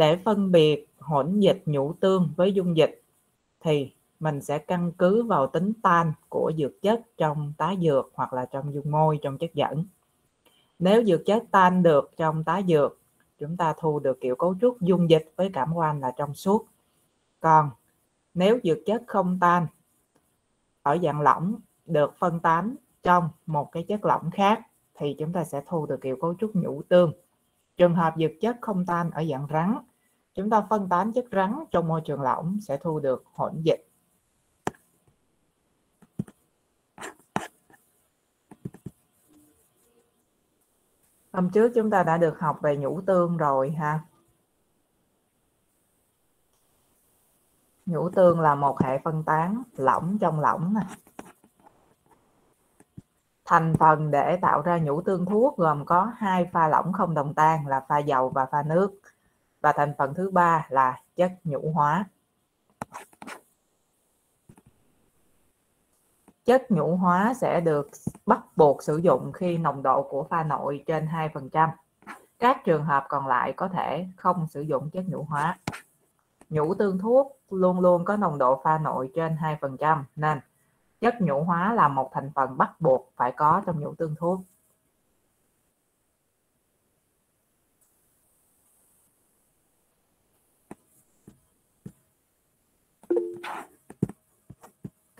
để phân biệt hỗn dịch nhũ tương với dung dịch thì mình sẽ căn cứ vào tính tan của dược chất trong tá dược hoặc là trong dung môi trong chất dẫn. Nếu dược chất tan được trong tá dược, chúng ta thu được kiểu cấu trúc dung dịch với cảm quan là trong suốt. Còn nếu dược chất không tan ở dạng lỏng được phân tán trong một cái chất lỏng khác thì chúng ta sẽ thu được kiểu cấu trúc nhũ tương. Trường hợp dược chất không tan ở dạng rắn, chúng ta phân tán chất rắn trong môi trường lỏng sẽ thu được hỗn dịch. Hôm trước chúng ta đã được học về nhũ tương rồi ha. Nhũ tương là một hệ phân tán lỏng trong lỏng nè. Thành phần để tạo ra nhũ tương thuốc gồm có hai pha lỏng không đồng tan là pha dầu và pha nước. Và thành phần thứ ba là chất nhũ hóa. Chất nhũ hóa sẽ được bắt buộc sử dụng khi nồng độ của pha nội trên 2%. Các trường hợp còn lại có thể không sử dụng chất nhũ hóa. Nhũ tương thuốc luôn luôn có nồng độ pha nội trên 2% nên chất nhũ hóa là một thành phần bắt buộc phải có trong nhũ tương thuốc.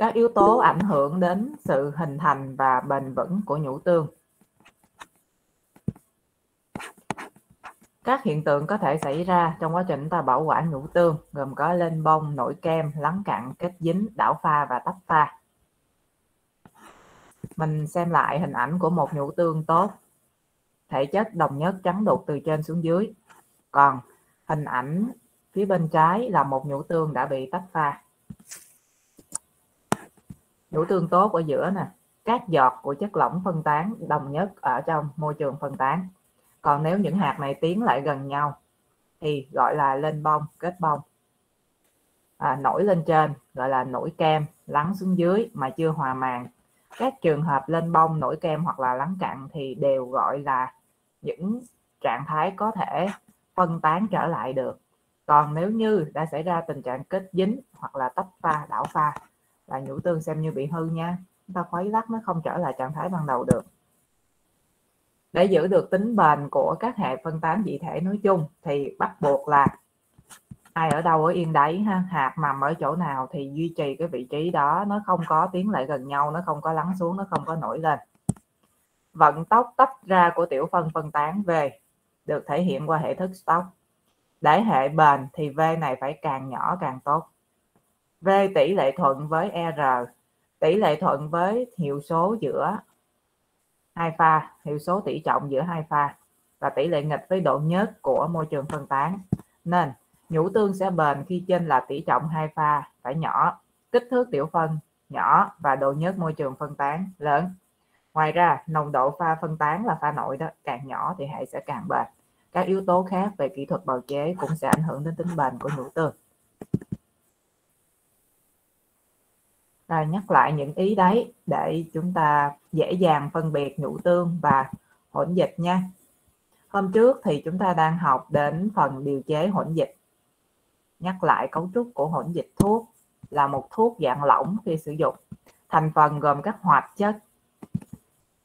Các yếu tố ảnh hưởng đến sự hình thành và bền vững của nhũ tương. Các hiện tượng có thể xảy ra trong quá trình ta bảo quản nhũ tương, gồm có lên bông, nổi kem, lắng cặn, kết dính, đảo pha và tách pha. Mình xem lại hình ảnh của một nhũ tương tốt. Thể chất đồng nhất trắng đục từ trên xuống dưới. Còn hình ảnh phía bên trái là một nhũ tương đã bị tách pha đủ tương tốt ở giữa nè các giọt của chất lỏng phân tán đồng nhất ở trong môi trường phân tán. Còn nếu những hạt này tiến lại gần nhau thì gọi là lên bông kết bông à, nổi lên trên gọi là nổi kem lắng xuống dưới mà chưa hòa màng. Các trường hợp lên bông nổi kem hoặc là lắng cặn thì đều gọi là những trạng thái có thể phân tán trở lại được. Còn nếu như đã xảy ra tình trạng kết dính hoặc là tách pha đảo pha là nhũ tương xem như bị hư nha. Chúng ta khuấy lắc nó không trở lại trạng thái ban đầu được. Để giữ được tính bền của các hệ phân tán dị thể nói chung, thì bắt buộc là ai ở đâu ở yên đấy ha, hạt mầm ở chỗ nào thì duy trì cái vị trí đó. Nó không có tiến lại gần nhau, nó không có lắng xuống, nó không có nổi lên. Vận tốc tách ra của tiểu phân phân tán về được thể hiện qua hệ thức stock. Để hệ bền thì V này phải càng nhỏ càng tốt. V, tỷ lệ thuận với R, tỷ lệ thuận với hiệu số giữa hai pha, hiệu số tỷ trọng giữa hai pha và tỷ lệ nghịch với độ nhớt của môi trường phân tán. Nên, nhũ tương sẽ bền khi trên là tỷ trọng hai pha phải nhỏ, kích thước tiểu phân nhỏ và độ nhớt môi trường phân tán lớn. Ngoài ra, nồng độ pha phân tán là pha nội đó, càng nhỏ thì hệ sẽ càng bền. Các yếu tố khác về kỹ thuật bào chế cũng sẽ ảnh hưởng đến tính bền của nhũ tương. Rồi nhắc lại những ý đấy để chúng ta dễ dàng phân biệt nhũ tương và hỗn dịch nha. Hôm trước thì chúng ta đang học đến phần điều chế hỗn dịch. Nhắc lại cấu trúc của hỗn dịch thuốc là một thuốc dạng lỏng khi sử dụng. Thành phần gồm các hoạt chất.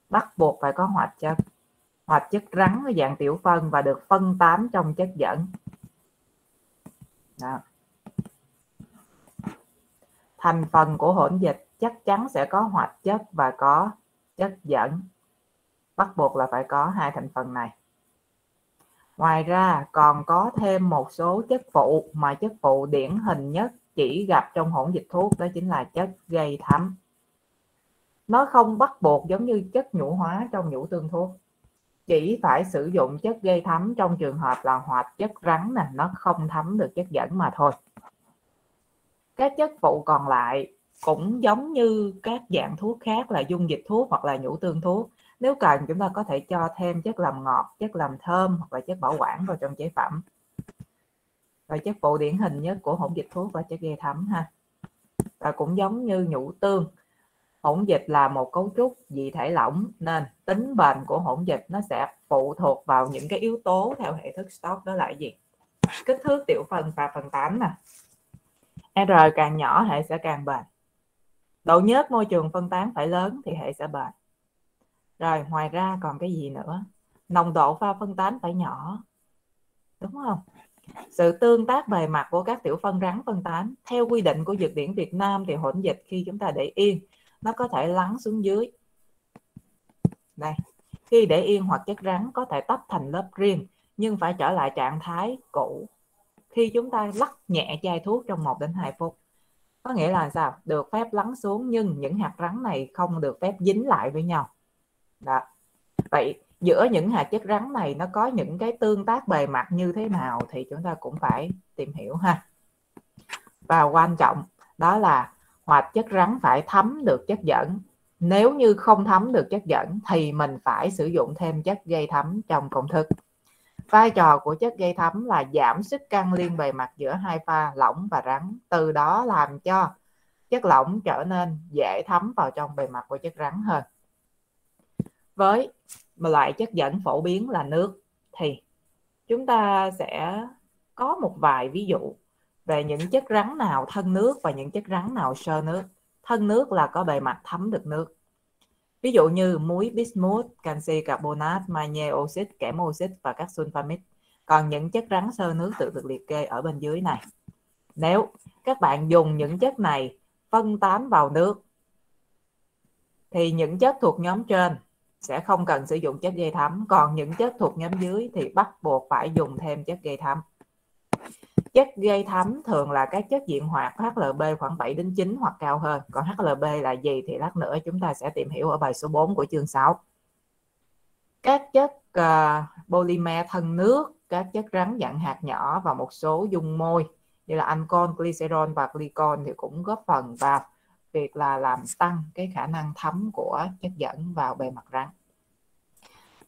Bắt buộc phải có hoạt chất. Hoạt chất rắn ở dạng tiểu phân và được phân tán trong chất dẫn. Đó thành phần của hỗn dịch chắc chắn sẽ có hoạt chất và có chất dẫn. Bắt buộc là phải có hai thành phần này. Ngoài ra, còn có thêm một số chất phụ mà chất phụ điển hình nhất chỉ gặp trong hỗn dịch thuốc, đó chính là chất gây thấm. Nó không bắt buộc giống như chất nhũ hóa trong nhũ tương thuốc. Chỉ phải sử dụng chất gây thấm trong trường hợp là hoạt chất rắn nè, nó không thấm được chất dẫn mà thôi các chất phụ còn lại cũng giống như các dạng thuốc khác là dung dịch thuốc hoặc là nhũ tương thuốc. Nếu cần, chúng ta có thể cho thêm chất làm ngọt, chất làm thơm hoặc là chất bảo quản vào trong chế phẩm. Và chất phụ điển hình nhất của hỗn dịch thuốc là chất gây thấm ha. Và cũng giống như nhũ tương, hỗn dịch là một cấu trúc dị thể lỏng nên tính bền của hỗn dịch nó sẽ phụ thuộc vào những cái yếu tố theo hệ thức stock đó là gì? Kích thước tiểu phân và phần tán nè. R càng nhỏ hệ sẽ càng bền. Độ nhớt môi trường phân tán phải lớn thì hệ sẽ bền. Rồi, ngoài ra còn cái gì nữa? Nồng độ pha phân tán phải nhỏ. Đúng không? Sự tương tác bề mặt của các tiểu phân rắn phân tán, theo quy định của dược điển Việt Nam thì hỗn dịch khi chúng ta để yên, nó có thể lắng xuống dưới. Đây, khi để yên hoặc chất rắn có thể tách thành lớp riêng nhưng phải trở lại trạng thái cũ khi chúng ta lắc nhẹ chai thuốc trong 1 đến 2 phút. Có nghĩa là sao? Được phép lắng xuống nhưng những hạt rắn này không được phép dính lại với nhau. Đó. Vậy giữa những hạt chất rắn này nó có những cái tương tác bề mặt như thế nào thì chúng ta cũng phải tìm hiểu ha. Và quan trọng đó là hoạt chất rắn phải thấm được chất dẫn. Nếu như không thấm được chất dẫn thì mình phải sử dụng thêm chất gây thấm trong công thức vai trò của chất gây thấm là giảm sức căng liên bề mặt giữa hai pha lỏng và rắn, từ đó làm cho chất lỏng trở nên dễ thấm vào trong bề mặt của chất rắn hơn. Với loại chất dẫn phổ biến là nước thì chúng ta sẽ có một vài ví dụ về những chất rắn nào thân nước và những chất rắn nào sơ nước. Thân nước là có bề mặt thấm được nước ví dụ như muối bismuth canxi carbonat, magie oxit kẽm oxit và các sulfamic. Còn những chất rắn sơ nước tự được liệt kê ở bên dưới này. Nếu các bạn dùng những chất này phân tán vào nước thì những chất thuộc nhóm trên sẽ không cần sử dụng chất gây thấm. Còn những chất thuộc nhóm dưới thì bắt buộc phải dùng thêm chất gây thấm chất gây thấm thường là các chất diện hoạt HLB khoảng 7 đến 9 hoặc cao hơn. Còn HLB là gì thì lát nữa chúng ta sẽ tìm hiểu ở bài số 4 của chương 6 các chất uh, polymer thân nước các chất rắn dạng hạt nhỏ và một số dung môi như là ancol, glycerol và glycol thì cũng góp phần vào việc là làm tăng cái khả năng thấm của chất dẫn vào bề mặt rắn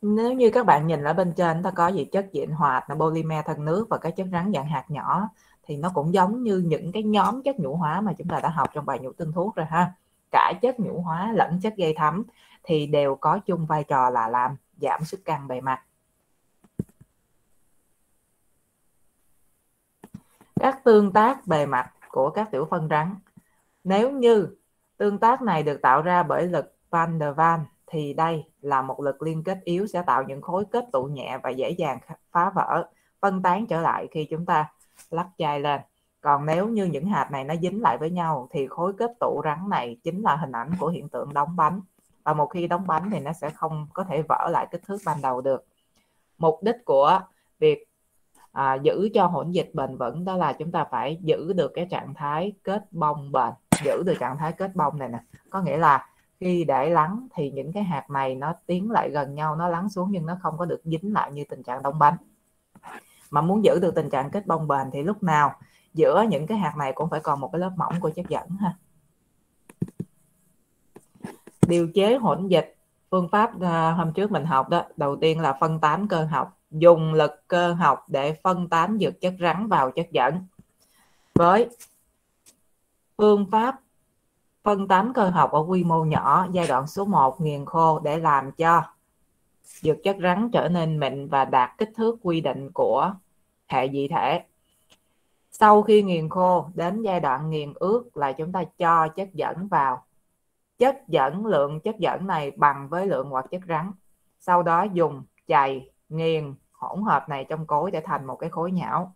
nếu như các bạn nhìn ở bên trên ta có gì chất diện hoạt, là polymer thân nước và các chất rắn dạng hạt nhỏ, thì nó cũng giống như những cái nhóm chất nhũ hóa mà chúng ta đã học trong bài nhũ tương thuốc rồi ha. Cả chất nhũ hóa lẫn chất gây thấm thì đều có chung vai trò là làm giảm sức căng bề mặt. Các tương tác bề mặt của các tiểu phân rắn. Nếu như tương tác này được tạo ra bởi lực van der Waals thì đây là một lực liên kết yếu sẽ tạo những khối kết tụ nhẹ và dễ dàng phá vỡ phân tán trở lại khi chúng ta lắc chai lên. Còn nếu như những hạt này nó dính lại với nhau thì khối kết tụ rắn này chính là hình ảnh của hiện tượng đóng bánh. Và một khi đóng bánh thì nó sẽ không có thể vỡ lại kích thước ban đầu được. Mục đích của việc à, giữ cho hỗn dịch bền vững đó là chúng ta phải giữ được cái trạng thái kết bông bền. Giữ được trạng thái kết bông này nè. Có nghĩa là khi để lắng thì những cái hạt này nó tiến lại gần nhau, nó lắng xuống nhưng nó không có được dính lại như tình trạng đông bánh. Mà muốn giữ được tình trạng kết bông bền thì lúc nào giữa những cái hạt này cũng phải còn một cái lớp mỏng của chất dẫn ha. Điều chế hỗn dịch, phương pháp à, hôm trước mình học đó, đầu tiên là phân tán cơ học, dùng lực cơ học để phân tán dược chất rắn vào chất dẫn. Với phương pháp phân tán cơ học ở quy mô nhỏ, giai đoạn số 1 nghiền khô để làm cho dược chất rắn trở nên mịn và đạt kích thước quy định của hệ dị thể. Sau khi nghiền khô, đến giai đoạn nghiền ướt là chúng ta cho chất dẫn vào. Chất dẫn, lượng chất dẫn này bằng với lượng hoạt chất rắn. Sau đó dùng chày nghiền hỗn hợp này trong cối để thành một cái khối nhão.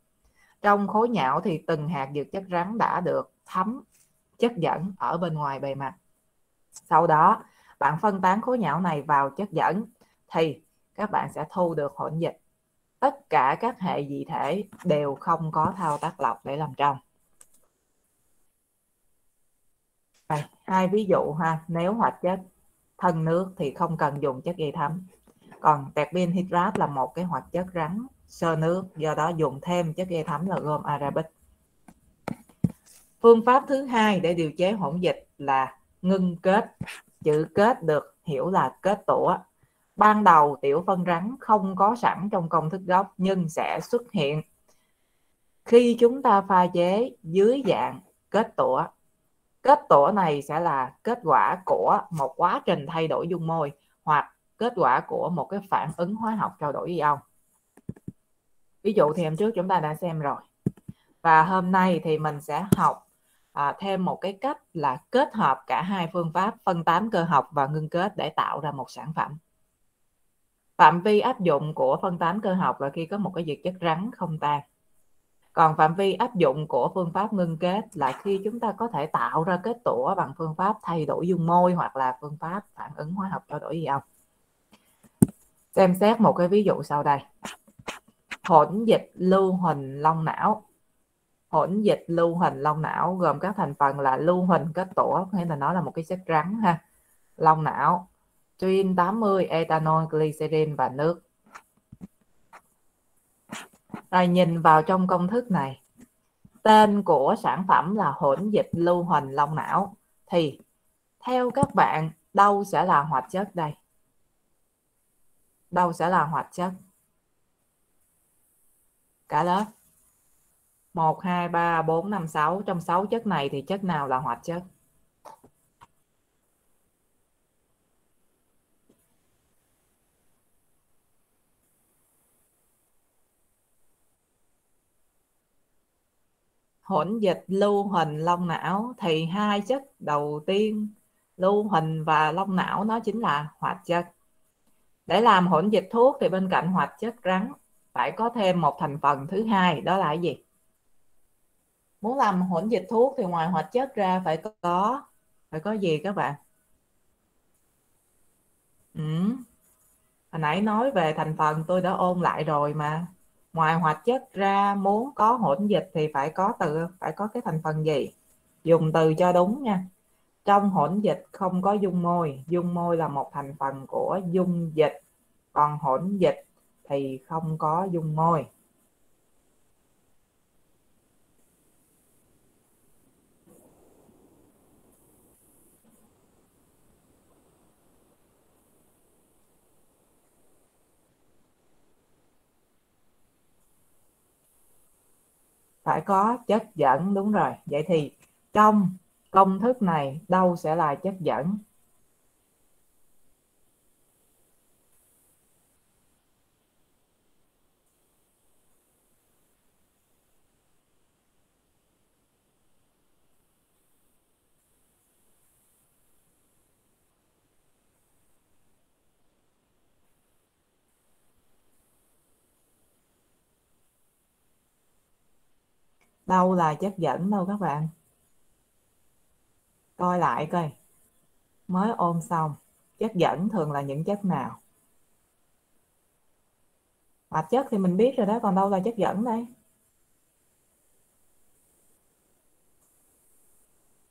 Trong khối nhão thì từng hạt dược chất rắn đã được thấm chất dẫn ở bên ngoài bề mặt. Sau đó bạn phân tán khối nhão này vào chất dẫn thì các bạn sẽ thu được hỗn dịch. Tất cả các hệ dị thể đều không có thao tác lọc để làm trong. Đây, hai ví dụ ha. Nếu hoạt chất thân nước thì không cần dùng chất gây thấm. Còn tẹt pin hydrat là một cái hoạt chất rắn sơ nước do đó dùng thêm chất gây thấm là gồm arabic phương pháp thứ hai để điều chế hỗn dịch là ngưng kết, chữ kết được hiểu là kết tủa. Ban đầu tiểu phân rắn không có sẵn trong công thức gốc nhưng sẽ xuất hiện. Khi chúng ta pha chế dưới dạng kết tủa kết tủa này sẽ là kết quả của một quá trình thay đổi dung môi hoặc kết quả của một cái phản ứng hóa học trao đổi ion. Ví dụ thì hôm trước chúng ta đã xem rồi. Và hôm nay thì mình sẽ học à, thêm một cái cách là kết hợp cả hai phương pháp phân tán cơ học và ngưng kết để tạo ra một sản phẩm. Phạm vi áp dụng của phân tán cơ học là khi có một cái vật chất rắn không tan. Còn phạm vi áp dụng của phương pháp ngưng kết là khi chúng ta có thể tạo ra kết tủa bằng phương pháp thay đổi dung môi hoặc là phương pháp phản ứng hóa học trao đổi ion xem xét một cái ví dụ sau đây. Hỗn dịch lưu huỳnh long não hỗn dịch lưu huỳnh long não, gồm các thành phần là lưu huỳnh kết tủa, hay là nó là một cái chất rắn ha. Long não twin 80 ethanol, glycerin và nước. Rồi nhìn vào trong công thức này, tên của sản phẩm là hỗn dịch lưu huỳnh long não. Thì, theo các bạn, đâu sẽ là hoạt chất đây? Đâu sẽ là hoạt chất? Cả lớp. 1 2 3 4 5 6 trong 6 chất này thì chất nào là hoạt chất? Hỗn dịch lưu huỳnh long não thì hai chất đầu tiên, lưu huỳnh và long não, nó chính là hoạt chất. Để làm hỗn dịch thuốc thì bên cạnh hoạt chất rắn phải có thêm một thành phần thứ hai, đó là cái gì? Muốn làm hỗn dịch thuốc thì ngoài hoạt chất ra phải có phải có gì các bạn? Ừ. hồi nãy nói về thành phần, tôi đã ôn lại rồi mà. Ngoài hoạt chất ra muốn có hỗn dịch thì phải có từ, phải có cái thành phần gì? Dùng từ cho đúng nha. Trong hỗn dịch không có dung môi. Dung môi là một thành phần của dung dịch. Còn hỗn dịch thì không có dung môi. Phải có chất dẫn, đúng rồi. Vậy thì trong công thức này đâu sẽ là chất dẫn? Đâu là chất dẫn đâu các bạn. Coi lại coi. Mới ôn xong. Chất dẫn thường là những chất nào? Hoạt chất thì mình biết rồi đó, còn đâu là chất dẫn đây?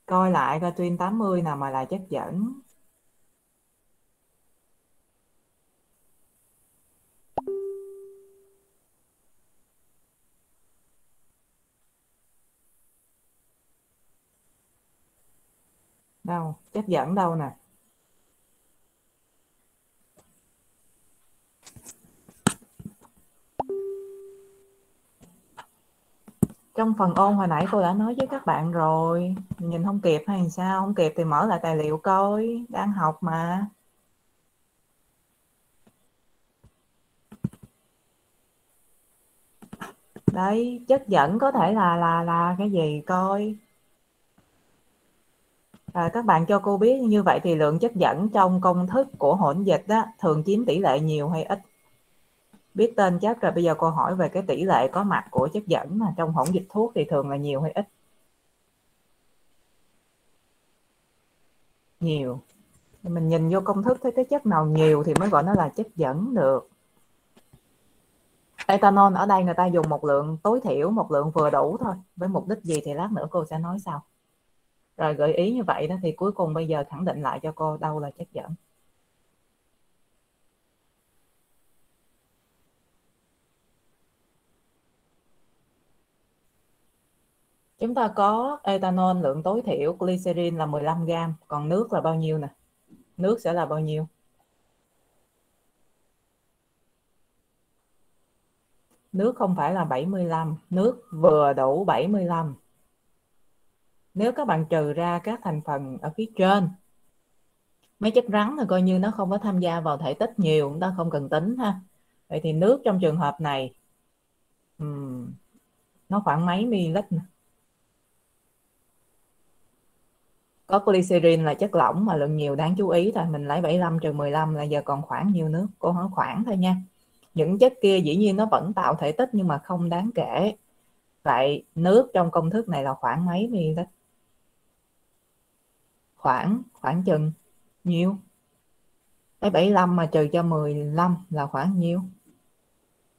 Coi lại coi tuyên 80 nào mà là chất dẫn. Đâu chất dẫn đâu nè. Trong phần ôn hồi nãy cô đã nói với các bạn rồi nhìn không kịp hay sao? Không kịp thì mở lại tài liệu coi, đang học mà. Đấy chất dẫn có thể là là là cái gì coi? À, các bạn cho cô biết như vậy thì lượng chất dẫn trong công thức của hỗn dịch đó, thường chiếm tỷ lệ nhiều hay ít? Biết tên chắc rồi bây giờ cô hỏi về cái tỷ lệ có mặt của chất dẫn mà trong hỗn dịch thuốc thì thường là nhiều hay ít? Nhiều. Mình nhìn vô công thức thấy cái chất nào nhiều thì mới gọi nó là chất dẫn được. Ethanol ở đây người ta dùng một lượng tối thiểu, một lượng vừa đủ thôi. Với mục đích gì thì lát nữa cô sẽ nói sau rồi gợi ý như vậy đó thì cuối cùng bây giờ khẳng định lại cho cô đâu là chất dẫn chúng ta có ethanol lượng tối thiểu, glycerin là 15 gram còn nước là bao nhiêu nè? Nước sẽ là bao nhiêu? Nước không phải là 75 nước vừa đủ 75 nếu các bạn trừ ra các thành phần ở phía trên mấy chất rắn thì coi như nó không có tham gia vào thể tích nhiều chúng ta không cần tính ha. Vậy thì nước trong trường hợp này um, nó khoảng mấy ml nè. Có glycerin là chất lỏng mà lượng nhiều đáng chú ý thôi mình lấy 75 trừ 15 là giờ còn khoảng nhiều nước? Cô nói khoảng thôi nha. Những chất kia dĩ nhiên nó vẫn tạo thể tích nhưng mà không đáng kể. Vậy nước trong công thức này là khoảng mấy ml khoảng khoảng chừng nhiêu? Cái 75 mà trừ cho 15 là khoảng nhiêu?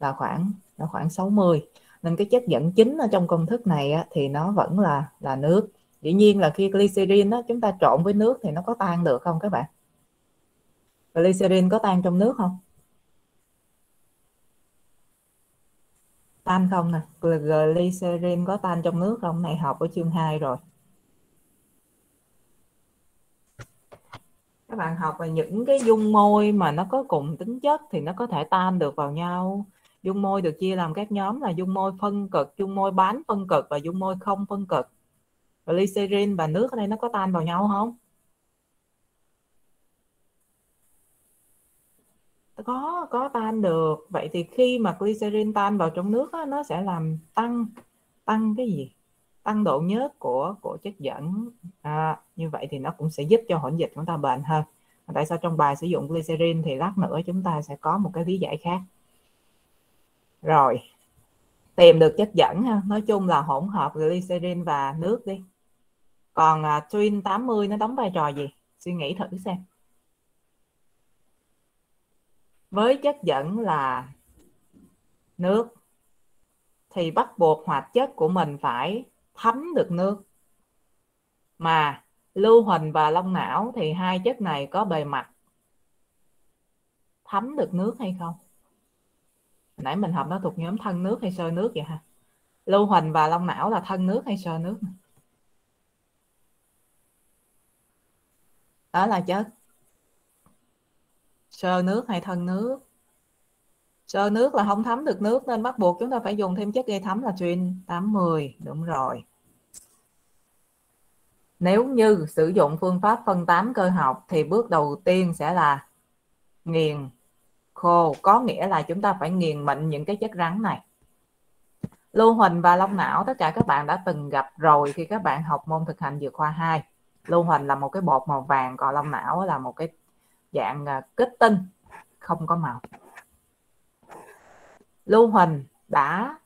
Là khoảng là khoảng 60 nên cái chất dẫn chính ở trong công thức này á, thì nó vẫn là là nước. Dĩ nhiên là khi glycerin đó chúng ta trộn với nước thì nó có tan được không các bạn? Glycerin có tan trong nước không? Tan không nè. Glycerin có tan trong nước không? Này học ở chương 2 rồi. Các bạn học về những cái dung môi mà nó có cùng tính chất thì nó có thể tan được vào nhau. Dung môi được chia làm các nhóm là dung môi phân cực dung môi bán phân cực và dung môi không phân cực. Glycerin và nước ở đây nó có tan vào nhau không? Có có tan được. Vậy thì khi mà glycerin tan vào trong nước á, nó sẽ làm tăng tăng cái gì? Tăng độ nhớt của của chất dẫn. À, như vậy thì nó cũng sẽ giúp cho hỗn dịch chúng ta bền hơn. Tại sao trong bài sử dụng glycerin thì lát nữa chúng ta sẽ có một cái lý giải khác? Rồi tìm được chất dẫn ha. Nói chung là hỗn hợp glycerin và nước đi. Còn uh, Twin 80 nó đóng vai trò gì? Suy nghĩ thử xem. Với chất dẫn là nước thì bắt buộc hoạt chất của mình phải thấm được nước. Mà lưu huỳnh và long não thì hai chất này có bề mặt. Thấm được nước hay không? Nãy mình học nó thuộc nhóm thân nước hay sơ nước vậy ha lưu huỳnh và long não là thân nước hay sơ nước? Đó là chất. Sơ nước hay thân nước? Sơ nước là không thấm được nước nên bắt buộc chúng ta phải dùng thêm chất gây thấm là truyền 80 đúng rồi nếu như sử dụng phương pháp phân tán cơ học thì bước đầu tiên sẽ là nghiền khô, có nghĩa là chúng ta phải nghiền mịn những cái chất rắn này. Lưu huỳnh và long não, tất cả các bạn đã từng gặp rồi khi các bạn học môn thực hành dược khoa 2 lưu huỳnh là một cái bột màu vàng, còn long não là một cái dạng à, kết tinh, không có màu. Lưu huỳnh đã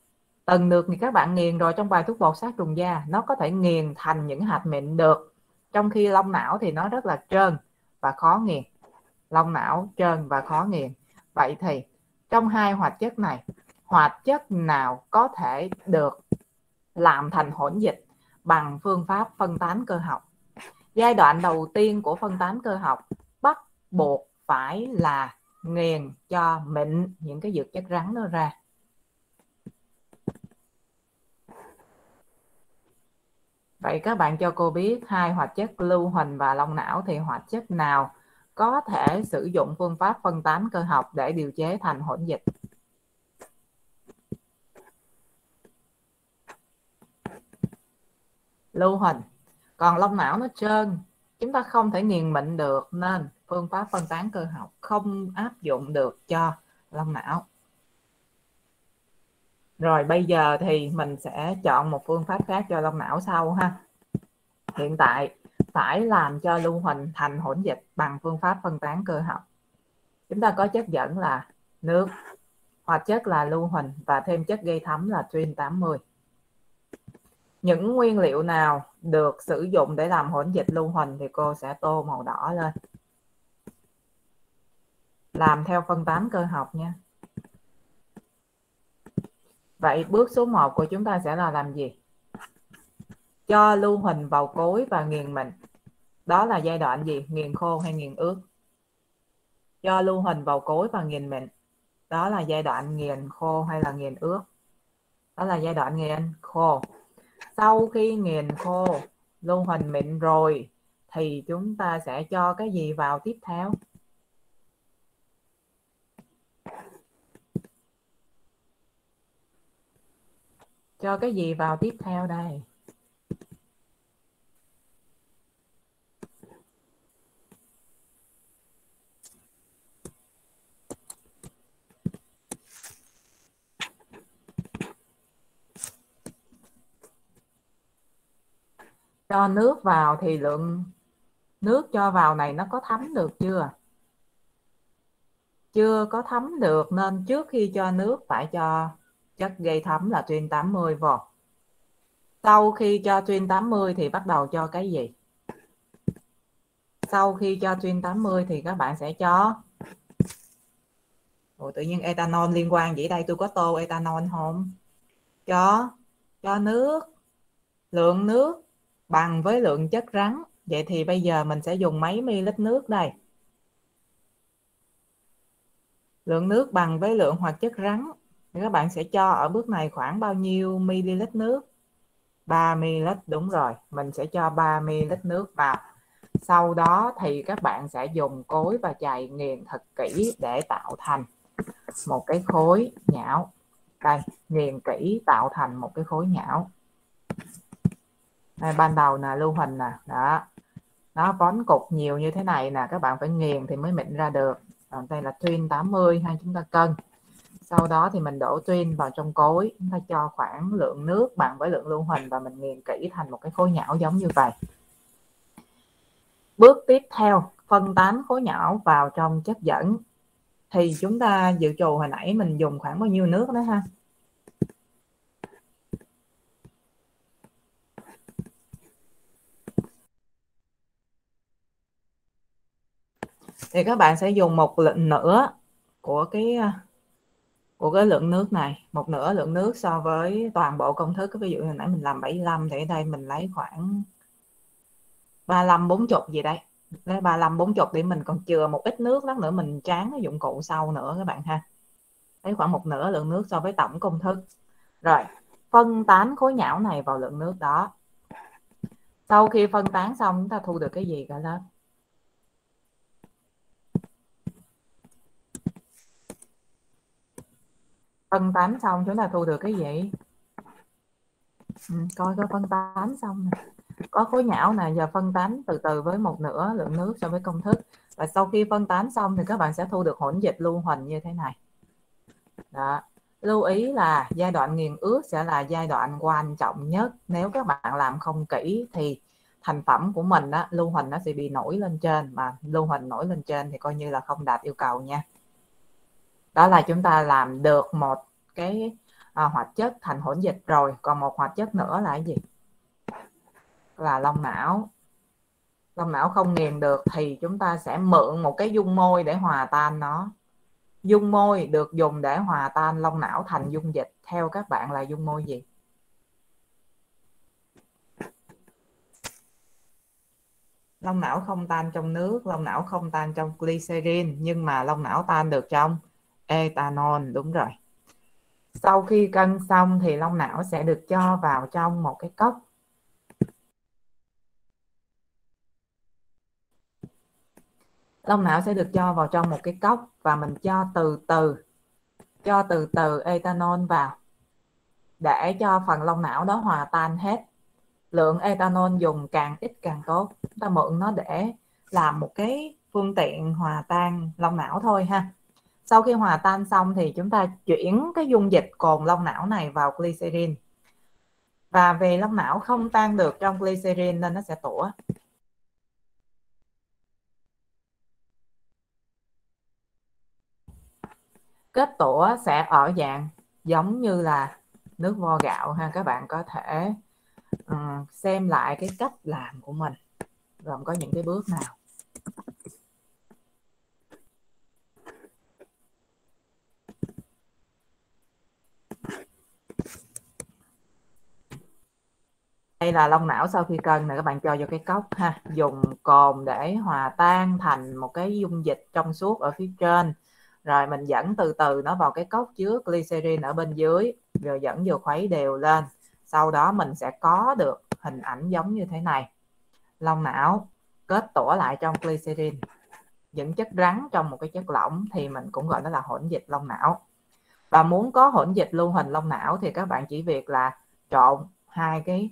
từng được thì các bạn nghiền rồi trong bài thuốc bột sát trùng da. Nó có thể nghiền thành những hạt mịn được. Trong khi long não thì nó rất là trơn và khó nghiền. Long não trơn và khó nghiền. Vậy thì trong hai hoạt chất này, hoạt chất nào có thể được làm thành hỗn dịch bằng phương pháp phân tán cơ học? Giai đoạn đầu tiên của phân tán cơ học bắt buộc phải là nghiền cho mịn, những cái dược chất rắn nó ra. Vậy các bạn cho cô biết hai hoạt chất lưu huỳnh và long não thì hoạt chất nào có thể sử dụng phương pháp phân tán cơ học để điều chế thành hỗn dịch? Lưu huỳnh. Còn long não nó trơn, chúng ta không thể nghiền mịn được nên phương pháp phân tán cơ học không áp dụng được cho long não. Rồi bây giờ thì mình sẽ chọn một phương pháp khác cho lông não sau ha. Hiện tại phải làm cho lưu huỳnh thành hỗn dịch bằng phương pháp phân tán cơ học. Chúng ta có chất dẫn là nước, hoạt chất là lưu huỳnh và thêm chất gây thấm là trin 80. Những nguyên liệu nào được sử dụng để làm hỗn dịch lưu huỳnh thì cô sẽ tô màu đỏ lên. Làm theo phân tán cơ học nha. Vậy bước số 1 của chúng ta sẽ là làm gì? Cho lưu huỳnh vào cối và nghiền mịn. Đó là giai đoạn gì? Nghiền khô hay nghiền ướt? Cho lưu huỳnh vào cối và nghiền mịn. Đó là giai đoạn nghiền khô hay là nghiền ướt? Đó là giai đoạn nghiền khô. Sau khi nghiền khô, lưu huỳnh mịn rồi thì chúng ta sẽ cho cái gì vào tiếp theo? cho cái gì vào tiếp theo đây? Cho nước vào thì lượng nước cho vào này nó có thấm được chưa? Chưa có thấm được nên trước khi cho nước phải cho chất gây thấm là tuyên 80 vào sau khi cho tuyên 80 thì bắt đầu cho cái gì? Sau khi cho tuyên 80 thì các bạn sẽ cho Ủa, tự nhiên ethanol liên quan gì đây? Tôi có tô ethanol không? Cho cho nước lượng nước bằng với lượng chất rắn. Vậy thì bây giờ mình sẽ dùng mấy ml nước đây? Lượng nước bằng với lượng hoạt chất rắn thì các bạn sẽ cho ở bước này khoảng bao nhiêu ml nước? 3 ml đúng rồi. Mình sẽ cho 3 ml nước vào. Sau đó thì các bạn sẽ dùng cối và chày nghiền thật kỹ để tạo thành một cái khối nhão. Đây nghiền kỹ tạo thành một cái khối nhão. Đây, ban đầu là lưu huỳnh nè. Đó. Nó vón cục nhiều như thế này nè các bạn phải nghiền thì mới mịn ra được. Còn đây là tuyên 80 hay chúng ta cân sau đó thì mình đổ tuyên vào trong cối, chúng ta cho khoảng lượng nước bằng với lượng lưu huỳnh và mình nghiền kỹ thành một cái khối nhão giống như vậy. Bước tiếp theo, phân tán khối nhão vào trong chất dẫn. Thì chúng ta dự trù hồi nãy mình dùng khoảng bao nhiêu nước đó ha? Thì các bạn sẽ dùng một lượng nữa của cái của cái lượng nước này, một nửa lượng nước so với toàn bộ công thức. Ví dụ hồi nãy mình làm 75 thì ở đây mình lấy khoảng 35 40 gì đây lấy 35 40 để mình còn chừa một ít nước lát nữa mình tráng cái dụng cụ sau nữa các bạn ha. Lấy khoảng một nửa lượng nước so với tổng công thức. Rồi, phân tán khối nhão này vào lượng nước đó. Sau khi phân tán xong, chúng ta thu được cái gì cả lớp? Phân tán xong chúng ta thu được cái gì? Ừ, coi coi phân tán xong này. có khối nhão nè giờ phân tán từ từ với một nửa lượng nước so với công thức. Và sau khi phân tán xong thì các bạn sẽ thu được hỗn dịch lưu huỳnh như thế này. Đó. Lưu ý là giai đoạn nghiền ướt sẽ là giai đoạn quan trọng nhất. Nếu các bạn làm không kỹ thì thành phẩm của mình á, lưu huỳnh nó sẽ bị nổi lên trên. Mà lưu huỳnh nổi lên trên thì coi như là không đạt yêu cầu nha đó là chúng ta làm được một cái à, hoạt chất thành hỗn dịch rồi. Còn một hoạt chất nữa là cái gì? Là lông não. Lông não không nghiền được thì chúng ta sẽ mượn một cái dung môi để hòa tan nó. Dung môi được dùng để hòa tan lông não thành dung dịch. Theo các bạn là dung môi gì? Lông não không tan trong nước lông não không tan trong glycerin. Nhưng mà lông não tan được trong ethanol, đúng rồi. Sau khi cân xong thì lông não sẽ được cho vào trong một cái cốc. Lông não sẽ được cho vào trong một cái cốc và mình cho từ từ, cho từ từ ethanol vào để cho phần lông não đó hòa tan hết. Lượng ethanol dùng càng ít càng tốt. Chúng ta mượn nó để làm một cái phương tiện hòa tan lông não thôi ha sau khi hòa tan xong thì chúng ta chuyển cái dung dịch cồn lông não này vào glycerin. Và vì lông não không tan được trong glycerin nên nó sẽ tủa. Kết tủa sẽ ở dạng giống như là nước vo gạo ha các bạn có thể um, xem lại cái cách làm của mình. Gồm có những cái bước nào. Đây là lông não sau khi cân này các bạn cho vô cái cốc ha. Dùng cồn để hòa tan thành một cái dung dịch trong suốt ở phía trên. Rồi mình dẫn từ từ nó vào cái cốc chứa glycerin ở bên dưới, rồi dẫn vô khuấy đều lên. Sau đó mình sẽ có được hình ảnh giống như thế này. Lông não kết tủa lại trong glycerin. Những chất rắn trong một cái chất lỏng thì mình cũng gọi nó là hỗn dịch lông não. Và muốn có hỗn dịch lưu hình lông não thì các bạn chỉ việc là trộn hai cái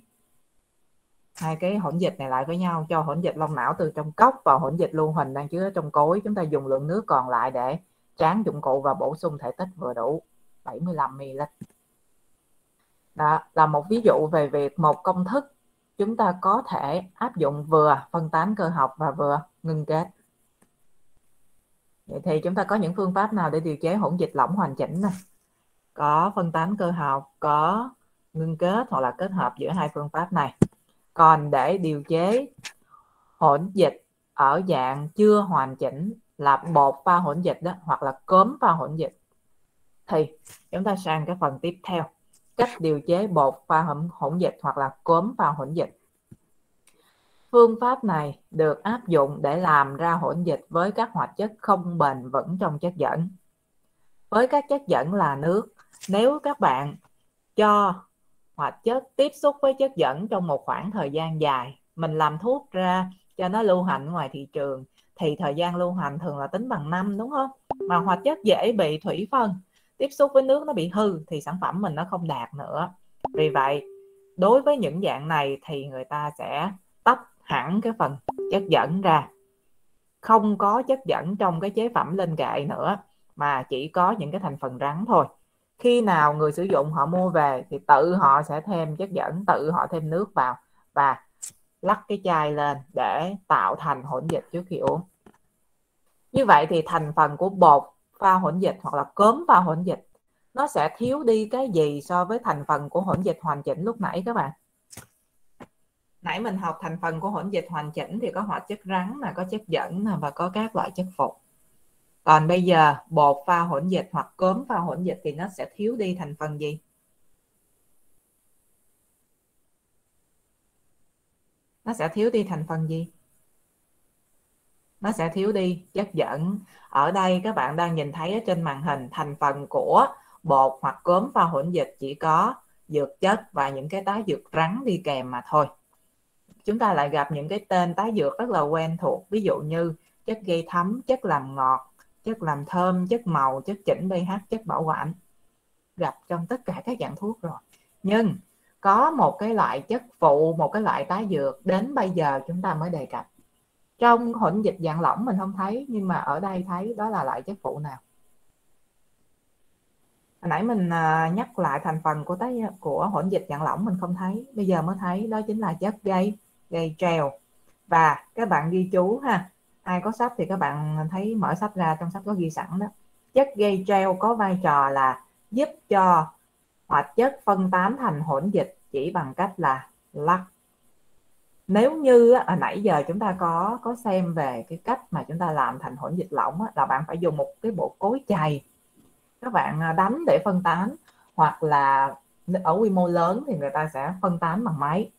hai cái hỗn dịch này lại với nhau, cho hỗn dịch lông não từ trong cốc vào hỗn dịch lưu huỳnh đang chứa trong cối. Chúng ta dùng lượng nước còn lại để tráng dụng cụ và bổ sung thể tích vừa đủ 75 ml đó là một ví dụ về việc một công thức chúng ta có thể áp dụng vừa phân tán cơ học và vừa ngưng kết. Vậy thì chúng ta có những phương pháp nào để điều chế hỗn dịch lỏng hoàn chỉnh này có phân tán cơ học, có ngưng kết hoặc là kết hợp giữa hai phương pháp này còn để điều chế hỗn dịch ở dạng chưa hoàn chỉnh là bột pha hỗn dịch đó hoặc là cốm pha hỗn dịch. Thì chúng ta sang cái phần tiếp theo cách điều chế bột pha hỗn, dịch hoặc là cốm pha hỗn dịch. Phương pháp này được áp dụng để làm ra hỗn dịch với các hoạt chất không bền vững trong chất dẫn. Với các chất dẫn là nước nếu các bạn cho hoạt chất tiếp xúc với chất dẫn trong một khoảng thời gian dài. Mình làm thuốc ra cho nó lưu hành ngoài thị trường, thì thời gian lưu hành thường là tính bằng năm, đúng không? Mà hoạt chất dễ bị thủy phân, tiếp xúc với nước nó bị hư thì sản phẩm mình nó không đạt nữa. Vì vậy, đối với những dạng này thì người ta sẽ tách hẳn cái phần chất dẫn ra. Không có chất dẫn trong cái chế phẩm lên gậy nữa, mà chỉ có những cái thành phần rắn thôi khi nào người sử dụng họ mua về thì tự họ sẽ thêm chất dẫn, tự họ thêm nước vào và lắc cái chai lên để tạo thành hỗn dịch trước khi uống. Như vậy thì thành phần của bột pha hỗn dịch hoặc là cốm pha hỗn dịch, nó sẽ thiếu đi cái gì so với thành phần của hỗn dịch hoàn chỉnh lúc nãy các bạn? Nãy mình học thành phần của hỗn dịch hoàn chỉnh thì có hoạt chất rắn là có chất dẫn và có các loại chất phụ còn bây giờ, bột pha hỗn dịch hoặc cốm pha hỗn dịch thì nó sẽ thiếu đi thành phần gì? Nó sẽ thiếu đi thành phần gì? Nó sẽ thiếu đi chất dẫn. Ở đây các bạn đang nhìn thấy ở trên màn hình, thành phần của bột hoặc cốm pha hỗn dịch chỉ có dược chất và những cái tái dược rắn đi kèm mà thôi. Chúng ta lại gặp những cái tên tái dược rất là quen thuộc, ví dụ như chất gây thấm, chất làm ngọt chất làm thơm, chất màu, chất chỉnh pH, chất bảo quản. Gặp trong tất cả các dạng thuốc rồi. Nhưng có một cái loại chất phụ, một cái loại tái dược đến bây giờ chúng ta mới đề cập. Trong hỗn dịch dạng lỏng mình không thấy, nhưng mà ở đây thấy đó là loại chất phụ nào. Hồi nãy mình à, nhắc lại thành phần của tái, của hỗn dịch dạng lỏng mình không thấy. Bây giờ mới thấy đó chính là chất gây gây treo và các bạn ghi chú ha ai có sách thì các bạn thấy mở sách ra trong sách có ghi sẵn đó. Chất gây treo có vai trò là giúp cho hoạt chất phân tán thành hỗn dịch chỉ bằng cách là lắc. Nếu như à, nãy giờ chúng ta có có xem về cái cách mà chúng ta làm thành hỗn dịch lỏng á, là bạn phải dùng một cái bộ cối chày. Các bạn à, đánh để phân tán hoặc là ở quy mô lớn thì người ta sẽ phân tán bằng máy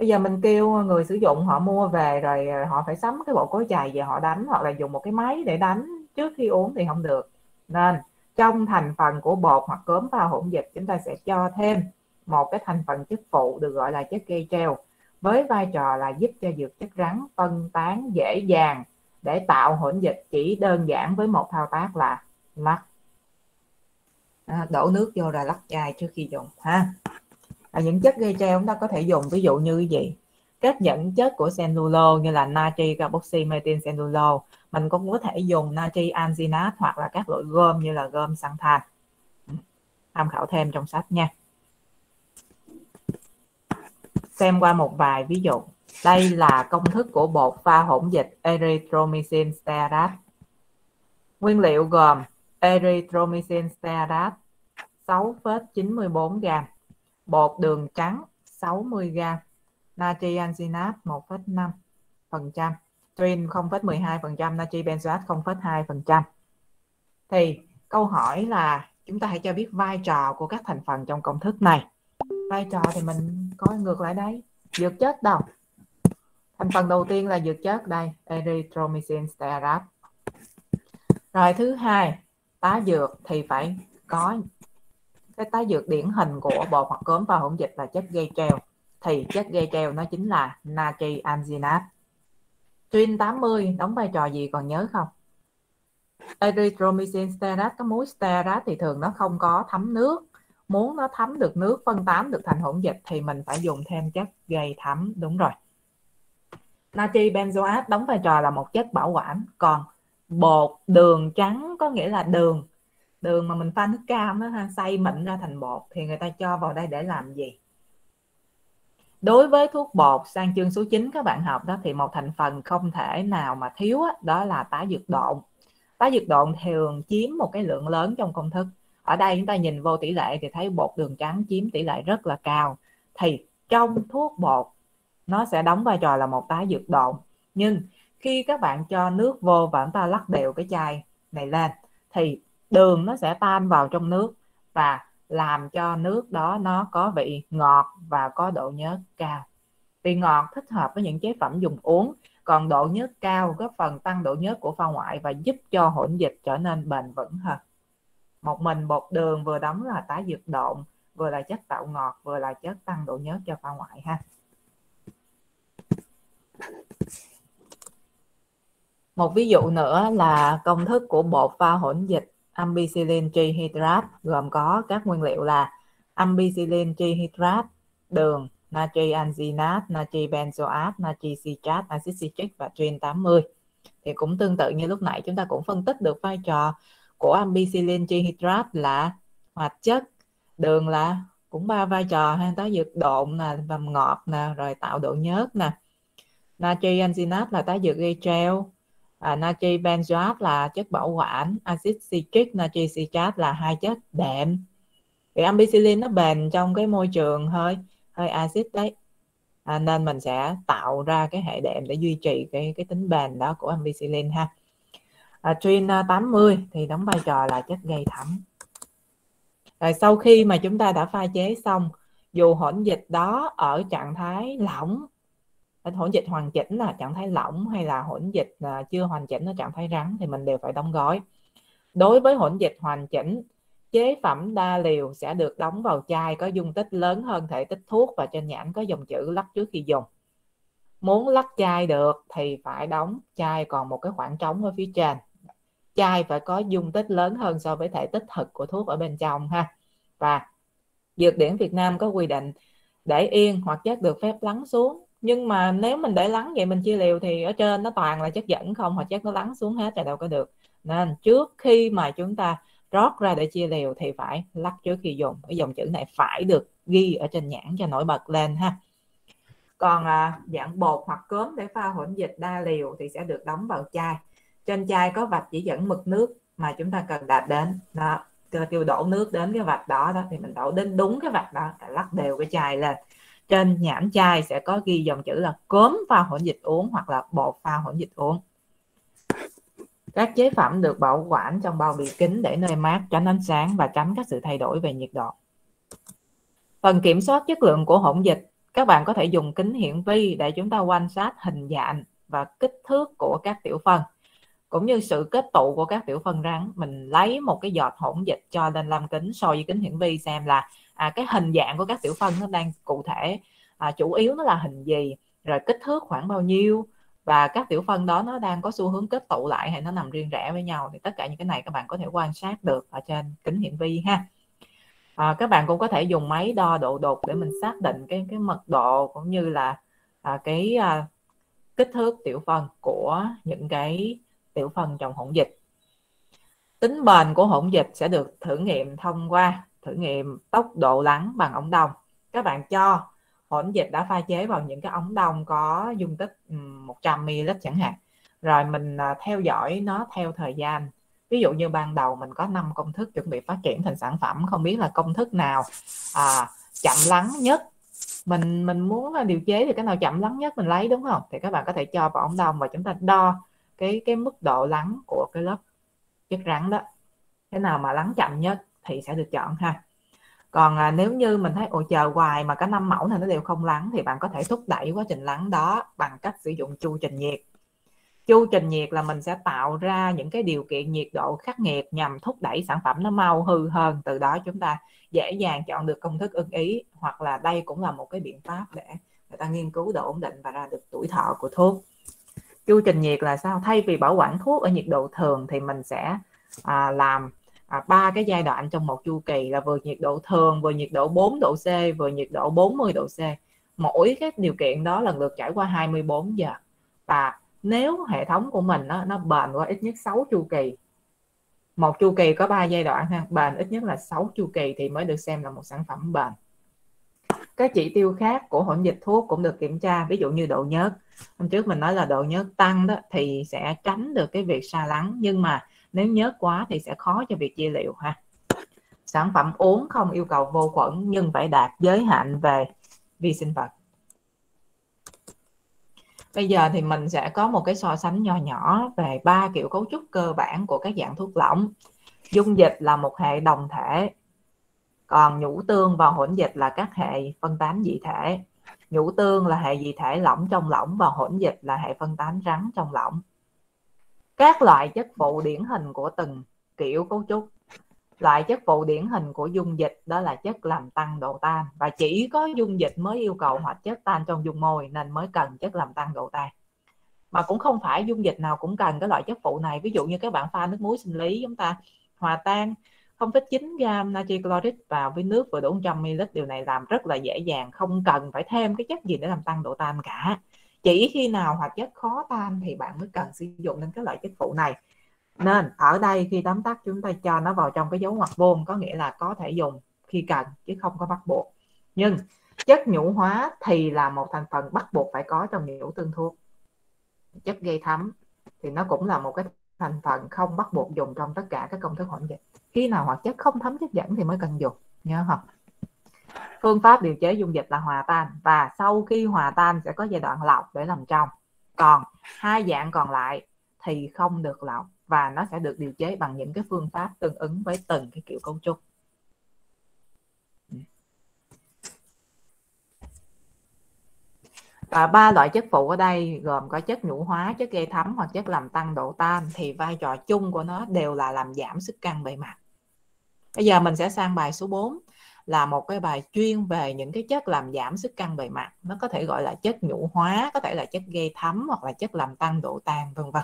bây giờ mình kêu người sử dụng họ mua về rồi ờ, họ phải sắm cái bộ cối chày về họ đánh hoặc là dùng một cái máy để đánh. Trước khi uống thì không được. Nên trong thành phần của bột hoặc cốm pha hỗn dịch chúng ta sẽ cho thêm một cái thành phần chất phụ được gọi là chất gây treo với vai trò là giúp cho dược chất rắn phân tán dễ dàng để tạo hỗn dịch. Chỉ đơn giản với một thao tác là lắc. À, đổ nước vô rồi lắc chai trước khi dùng ha à, những chất gây treo chúng ta có thể dùng ví dụ như gì? Các dẫn chất của cellulo như là natri carboxy methyl cellulo. Mình cũng có thể dùng natri alginate hoặc là các loại gom như là gom xanthan tham khảo thêm trong sách nha. Xem qua một vài ví dụ. Đây là công thức của bột pha hỗn dịch erythromycin stearate. nguyên liệu gồm erythromycin stearate 6,94 gram bột đường trắng 60 g natri alginate 1,5 trin 0,12 natri benzoate 0,2 thì câu hỏi là chúng ta hãy cho biết vai trò của các thành phần trong công thức này. Vai trò thì mình coi ngược lại đây. Dược chất đâu? Thành phần đầu tiên là dược chất đây erythromycin stearate. rồi thứ hai tá dược thì phải có cái tái dược điển hình của bột hoặc cốm và hỗn dịch là chất gây treo. Thì chất gây treo nó chính là natri alginate Trin 80 đóng vai trò gì còn nhớ không? Erythromycin stearat có muối stearat thì thường nó không có thấm nước. Muốn nó thấm được nước phân tán được thành hỗn dịch thì mình phải dùng thêm chất gây thấm. Đúng rồi. Natri benzoate đóng vai trò là một chất bảo quản. Còn bột đường trắng có nghĩa là đường đường mà mình pha nước cam đó ha xay mịn ra thành bột thì người ta cho vào đây để làm gì? Đối với thuốc bột sang chương số 9 các bạn học đó thì một thành phần không thể nào mà thiếu đó, đó là tá dược độn. Tá dược độn thường chiếm một cái lượng lớn trong công thức. Ở đây chúng ta nhìn vô tỷ lệ thì thấy bột đường trắng chiếm tỷ lệ rất là cao. Thì trong thuốc bột nó sẽ đóng vai trò là một tá dược độn. Nhưng khi các bạn cho nước vô và chúng ta lắc đều cái chai này lên thì đường nó sẽ tan vào trong nước và làm cho nước đó nó có vị ngọt và có độ nhớt cao. Vị ngọt thích hợp với những chế phẩm dùng uống, còn độ nhớt cao góp phần tăng độ nhớt của pha ngoại và giúp cho hỗn dịch trở nên bền vững hơn. Một mình bột đường vừa đóng là tái dược độn, vừa là chất tạo ngọt, vừa là chất tăng độ nhớt cho pha ngoại ha. Một ví dụ nữa là công thức của bột pha hỗn dịch ampicillin trihydrat gồm có các nguyên liệu là ampicillin trihydrat, đường, natri anzinat, natri benzoat, natri citrat, axit citric và trin 80. Thì cũng tương tự như lúc nãy chúng ta cũng phân tích được vai trò của ampicillin trihydrat là hoạt chất, đường là cũng ba vai trò ha, tá dược độn nè, làm ngọt nè, rồi tạo độ nhớt nè. Natri anzinat là tá dược gây treo, à, natri benzoate là chất bảo quản axit citric natri citrat là hai chất đệm. Thì ampicillin nó bền trong cái môi trường hơi hơi axit đấy. À, nên mình sẽ tạo ra cái hệ đệm để duy trì cái cái tính bền đó của ampicillin ha. À, trin 80 à, thì đóng vai trò là chất gây thấm rồi sau khi mà chúng ta đã pha chế xong dù hỗn dịch đó ở trạng thái lỏng hỗn dịch hoàn chỉnh là trạng thái lỏng hay là hỗn dịch chưa hoàn chỉnh ở trạng thái rắn thì mình đều phải đóng gói. Đối với hỗn dịch hoàn chỉnh, chế phẩm đa liều sẽ được đóng vào chai có dung tích lớn hơn thể tích thuốc và trên nhãn có dòng chữ lắc trước khi dùng. Muốn lắc chai được thì phải đóng chai còn một cái khoảng trống ở phía trên. Chai phải có dung tích lớn hơn so với thể tích thực của thuốc ở bên trong ha. Và dược điển Việt Nam có quy định để yên hoặc chất được phép lắng xuống nhưng mà nếu mình để lắng vậy mình chia liều thì ở trên nó toàn là chất dẫn không hoặc chất nó lắng xuống hết là đâu có được. Nên trước khi mà chúng ta rót ra để chia liều thì phải lắc trước khi dùng. Cái dòng chữ này phải được ghi ở trên nhãn cho nổi bật lên ha. Còn à, dạng bột hoặc cốm để pha hỗn dịch đa liều thì sẽ được đóng vào chai. Trên chai có vạch chỉ dẫn mực nước mà chúng ta cần đạt đến. Đó kêu đổ nước đến cái vạch đó đó thì mình đổ đến đúng cái vạch đó lắc đều cái chai lên trên nhãn chai sẽ có ghi dòng chữ là cốm pha hỗn dịch uống hoặc là bột pha hỗn dịch uống. Các chế phẩm được bảo quản trong bao bì kính để nơi mát, tránh ánh sáng và tránh các sự thay đổi về nhiệt độ. Phần kiểm soát chất lượng của hỗn dịch, các bạn có thể dùng kính hiển vi để chúng ta quan sát hình dạng và kích thước của các tiểu phân cũng như sự kết tụ của các tiểu phân rắn mình lấy một cái giọt hỗn dịch cho lên lam kính soi với kính hiển vi xem là à, cái hình dạng của các tiểu phân nó đang cụ thể à, chủ yếu nó là hình gì rồi kích thước khoảng bao nhiêu và các tiểu phân đó nó đang có xu hướng kết tụ lại hay nó nằm riêng rẽ với nhau. Thì tất cả những cái này các bạn có thể quan sát được ở trên kính hiển vi ha. À, các bạn cũng có thể dùng máy đo độ đột để mình xác định cái cái mật độ cũng như là à, cái à, kích thước tiểu phân của những cái tiểu phân trong hỗn dịch. Tính bền của hỗn dịch sẽ được thử nghiệm thông qua thử nghiệm tốc độ lắng bằng ống đồng các bạn cho hỗn dịch đã pha chế vào những cái ống đồng có dung tích 100 ml chẳng hạn. Rồi mình à, theo dõi nó theo thời gian. Ví dụ như ban đầu mình có 5 công thức chuẩn bị phát triển thành sản phẩm không biết là công thức nào à, chậm lắng nhất. Mình mình muốn à, điều chế thì cái nào chậm lắng nhất mình lấy đúng không? Thì các bạn có thể cho vào ống đồng và chúng ta đo cái cái mức độ lắng của cái lớp chất rắn đó. Cái nào mà lắng chậm nhất thì sẽ được chọn ha. Còn à, nếu như mình thấy ồ chờ hoài mà cả năm mẫu này nó đều không lắng thì bạn có thể thúc đẩy quá trình lắng đó bằng cách sử dụng chu trình nhiệt. Chu trình nhiệt là mình sẽ tạo ra những cái điều kiện nhiệt độ khắc nghiệt nhằm thúc đẩy sản phẩm nó mau hư hơn. Từ đó chúng ta dễ dàng chọn được công thức ưng ý hoặc là đây cũng là một cái biện pháp để người ta nghiên cứu độ ổn định và ra được tuổi thọ của thuốc chu trình nhiệt là sao? Thay vì bảo quản thuốc ở nhiệt độ thường thì mình sẽ à, làm à, ba cái giai đoạn trong một chu kỳ là vừa nhiệt độ thường vừa nhiệt độ 4 độ C vừa nhiệt độ 40 độ C. Mỗi cái điều kiện đó lần lượt trải qua 24 giờ. Và nếu hệ thống của mình nó, nó bền qua ít nhất 6 chu kỳ một chu kỳ có 3 giai đoạn ha bền ít nhất là 6 chu kỳ thì mới được xem là một sản phẩm bền các chỉ tiêu khác của hỗn dịch thuốc cũng được kiểm tra, ví dụ như độ nhớt. Hôm trước mình nói là độ nhớt tăng đó, thì sẽ tránh được cái việc xa lắng, nhưng mà nếu nhớt quá thì sẽ khó cho việc chia liệu ha. Sản phẩm uống không yêu cầu vô khuẩn, nhưng phải đạt giới hạn về vi sinh vật. Bây giờ thì mình sẽ có một cái so sánh nho nhỏ về ba kiểu cấu trúc cơ bản của các dạng thuốc lỏng. Dung dịch là một hệ đồng thể còn nhũ tương và hỗn dịch là các hệ phân tán dị thể. Nhũ tương là hệ dị thể lỏng trong lỏng và hỗn dịch là hệ phân tán rắn trong lỏng. Các loại chất phụ điển hình của từng kiểu cấu trúc. Loại chất phụ điển hình của dung dịch đó là chất làm tăng độ tan. Và chỉ có dung dịch mới yêu cầu hoạt chất tan trong dung môi nên mới cần chất làm tăng độ tan. Mà cũng không phải dung dịch nào cũng cần cái loại chất phụ này. Ví dụ như các bạn pha nước muối sinh lý chúng ta, hòa tan 0,9 gram natri chloride vào với nước vừa đủ 100 ml điều này làm rất là dễ dàng không cần phải thêm cái chất gì để làm tăng độ tan cả. Chỉ khi nào hoạt chất khó tan thì bạn mới cần sử dụng đến cái loại chất phụ này. Nên ở đây khi tóm tắt chúng ta cho nó vào trong cái dấu ngoặc vuông có nghĩa là có thể dùng khi cần chứ không có bắt buộc. Nhưng chất nhũ hóa thì là một thành phần bắt buộc phải có trong nhũ tương thuốc. Chất gây thấm thì nó cũng là một cái thành phần không bắt buộc dùng trong tất cả các công thức hỗn dịch. Khi nào hoạt chất không thấm chất dẫn thì mới cần dùng, nhớ không? Phương pháp điều chế dung dịch là hòa tan, và sau khi hòa tan sẽ có giai đoạn lọc để làm trong. Còn hai dạng còn lại thì không được lọc, và nó sẽ được điều chế bằng những cái phương pháp tương ứng với từng cái kiểu cấu trúc. Và ba loại chất phụ ở đây gồm có chất nhũ hóa, chất gây thấm hoặc chất làm tăng độ tan thì vai trò chung của nó đều là làm giảm sức căng bề mặt. Bây giờ mình sẽ sang bài số 4 là một cái bài chuyên về những cái chất làm giảm sức căng bề mặt. Nó có thể gọi là chất nhũ hóa, có thể là chất gây thấm hoặc là chất làm tăng độ tan vân vân.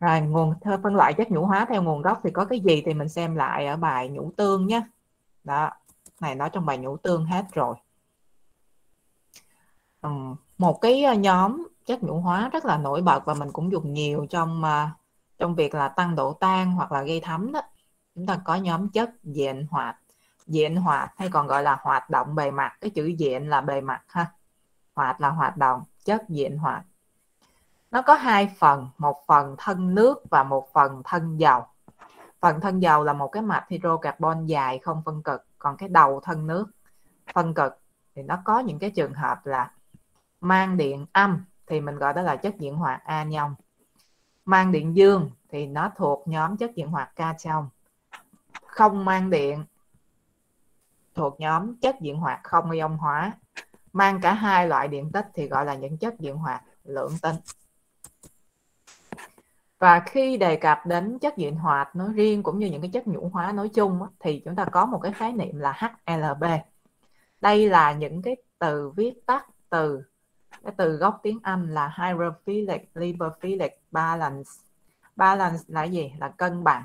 Rồi, nguồn phân loại chất nhũ hóa theo nguồn gốc thì có cái gì thì mình xem lại ở bài nhũ tương nhé đó, này nói trong bài nhũ tương hết rồi ừ, một cái ờ, nhóm chất nhũ hóa rất là nổi bật và mình cũng dùng nhiều trong ờ, trong việc là tăng độ tan hoặc là gây thấm đó. Chúng ta có nhóm chất diện hoạt diện hoạt hay còn gọi là hoạt động bề mặt cái chữ diện là bề mặt ha. Hoạt là hoạt động chất diện hoạt. Nó có hai phần một phần thân nước và một phần thân dầu. Phần thân dầu là một cái mạch hydrocarbon dài không phân cực còn cái đầu thân nước phân cực thì nó có những cái trường hợp là mang điện âm thì mình gọi đó là chất diện hoạt anion. Mang điện dương thì nó thuộc nhóm chất diện hoạt cation không mang điện thuộc nhóm chất diện hoạt không ion hóa. Mang cả hai loại điện tích thì gọi là những chất diện hoạt lượng tinh. Và khi đề cập đến chất diện hoạt nói riêng cũng như những cái chất nhũ hóa nói chung thì chúng ta có một cái khái niệm là HLB đây là những cái từ viết tắt từ cái từ gốc tiếng Anh là hydrophilic lipophilic balance. Balance là gì? Là cân bằng.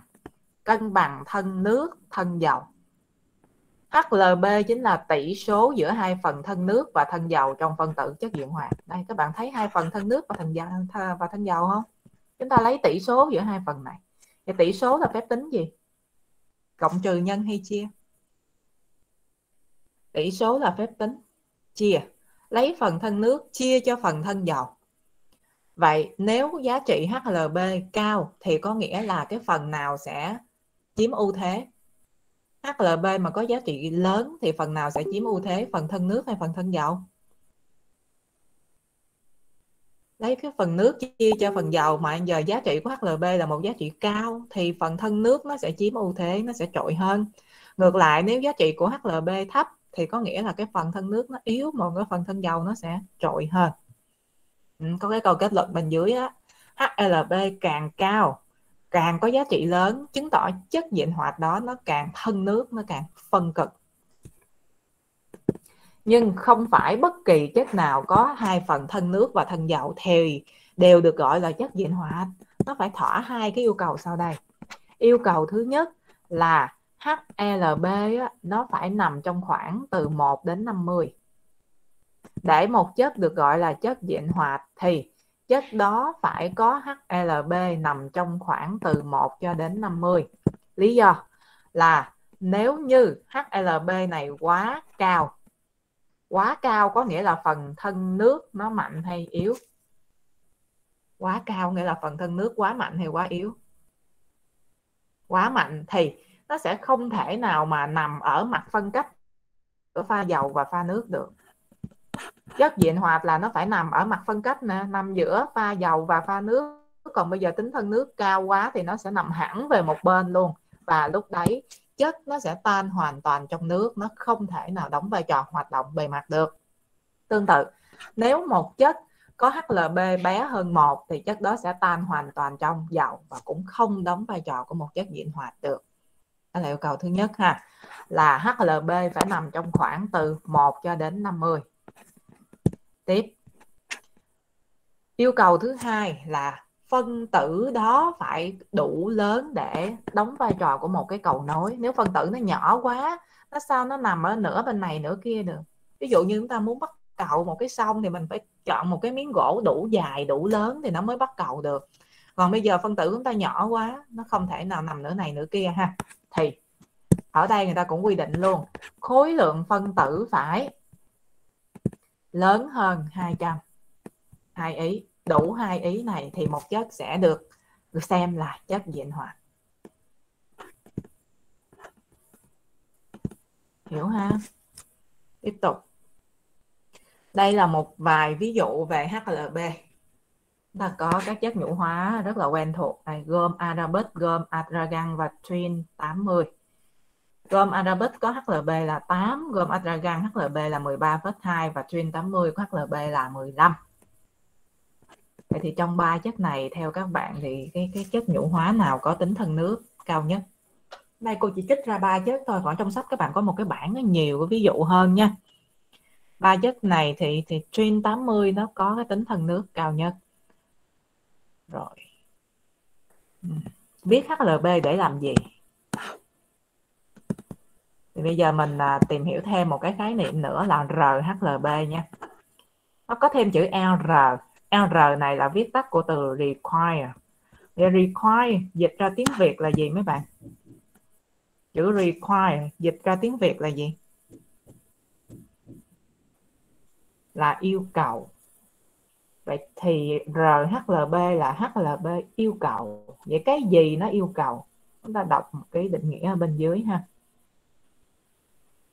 Cân bằng thân nước, thân dầu. HLB chính là tỷ số giữa hai phần thân nước và thân dầu trong phân tử chất diện hoạt đây, các bạn thấy hai phần thân nước và thân dầu và thân dầu không? Chúng ta lấy tỷ số giữa hai phần này. Thì tỷ số là phép tính gì? Cộng trừ nhân hay chia? Tỷ số là phép tính chia lấy phần thân nước, chia cho phần thân dầu vậy nếu giá trị HLB cao thì có nghĩa là cái phần nào sẽ chiếm ưu thế? HLB mà có giá trị lớn thì phần nào sẽ chiếm ưu thế? Phần thân nước hay phần thân dầu? Lấy cái phần nước chia cho phần dầu mà giờ giá trị của HLB là một giá trị cao thì phần thân nước nó sẽ chiếm ưu thế, nó sẽ trội hơn. Ngược lại, nếu giá trị của HLB thấp thì có nghĩa là cái phần thân nước nó yếu mà cái phần thân dầu nó sẽ trội hơn. Ừ, có cái câu kết luận bên dưới á HLB càng cao càng có giá trị lớn chứng tỏ chất diện hoạt đó nó càng thân nước nó càng phân cực. Nhưng không phải bất kỳ chất nào có hai phần thân nước và thân dầu thì đều được gọi là chất diện hoạt. Nó phải thỏa hai cái yêu cầu sau đây. Yêu cầu thứ nhất là HLB á, nó phải nằm trong khoảng từ 1 đến 50 để một chất được gọi là chất diện hoạt thì chất đó phải có HLB nằm trong khoảng từ 1 cho đến 50 lý do là nếu như HLB này quá cao quá cao có nghĩa là phần thân nước nó mạnh hay yếu? Quá cao nghĩa là phần thân nước quá mạnh hay quá yếu? Quá mạnh thì nó sẽ không thể nào mà nằm ở mặt phân cách của pha dầu và pha nước được. Chất diện hoạt là nó phải nằm ở mặt phân cách nè, nằm giữa pha dầu và pha nước. Còn bây giờ tính thân nước cao quá thì nó sẽ nằm hẳn về một bên luôn. Và lúc đấy chất nó sẽ tan hoàn toàn trong nước, nó không thể nào đóng vai trò hoạt động bề mặt được. Tương tự, nếu một chất có HLB bé hơn một thì chất đó sẽ tan hoàn toàn trong dầu và cũng không đóng vai trò của một chất diện hoạt được đó là yêu cầu thứ nhất ha. Là HLB phải nằm trong khoảng từ 1 cho đến 50 tiếp. Yêu cầu thứ hai là phân tử đó phải đủ lớn để đóng vai trò của một cái cầu nối. Nếu phân tử nó nhỏ quá, nó sao nó nằm ở nửa bên này nửa kia được? Ví dụ như chúng ta muốn bắt cầu một cái sông thì mình phải chọn một cái miếng gỗ đủ dài, đủ lớn thì nó mới bắt cầu được. Còn bây giờ phân tử chúng ta nhỏ quá, nó không thể nào nằm nửa này nửa kia ha thì, ở đây người ta cũng quy định luôn, khối lượng phân tử phải lớn hơn 200 hai ý, đủ hai ý này thì một chất sẽ được xem là chất diện hoạt hiểu ha? Tiếp tục. Đây là một vài ví dụ về HLB ta có các chất nhũ hóa rất là quen thuộc này gồm arabic gồm atragan và trin 80 gồm arabic có HLB là 8 gồm atragan HLB là 13,2 và trin 80 có HLB là 15 vậy thì trong ba chất này theo các bạn thì cái cái chất nhũ hóa nào có tính thân nước cao nhất? Đây cô chỉ trích ra ba chất thôi còn trong sách các bạn có một cái bảng nó nhiều cái ví dụ hơn nha. Ba chất này thì thì trin 80 nó có cái tính thân nước cao nhất rồi. Viết HLB để làm gì? Thì bây giờ mình à, tìm hiểu thêm một cái khái niệm nữa là RHLB nha. Nó có thêm chữ LR LR này là viết tắt của từ require. Require dịch ra tiếng Việt là gì mấy bạn? Chữ require dịch ra tiếng Việt là gì? Là yêu cầu vậy thì RHLB là HLB yêu cầu. Vậy cái gì nó yêu cầu? Chúng ta đọc một cái định nghĩa ở bên dưới ha.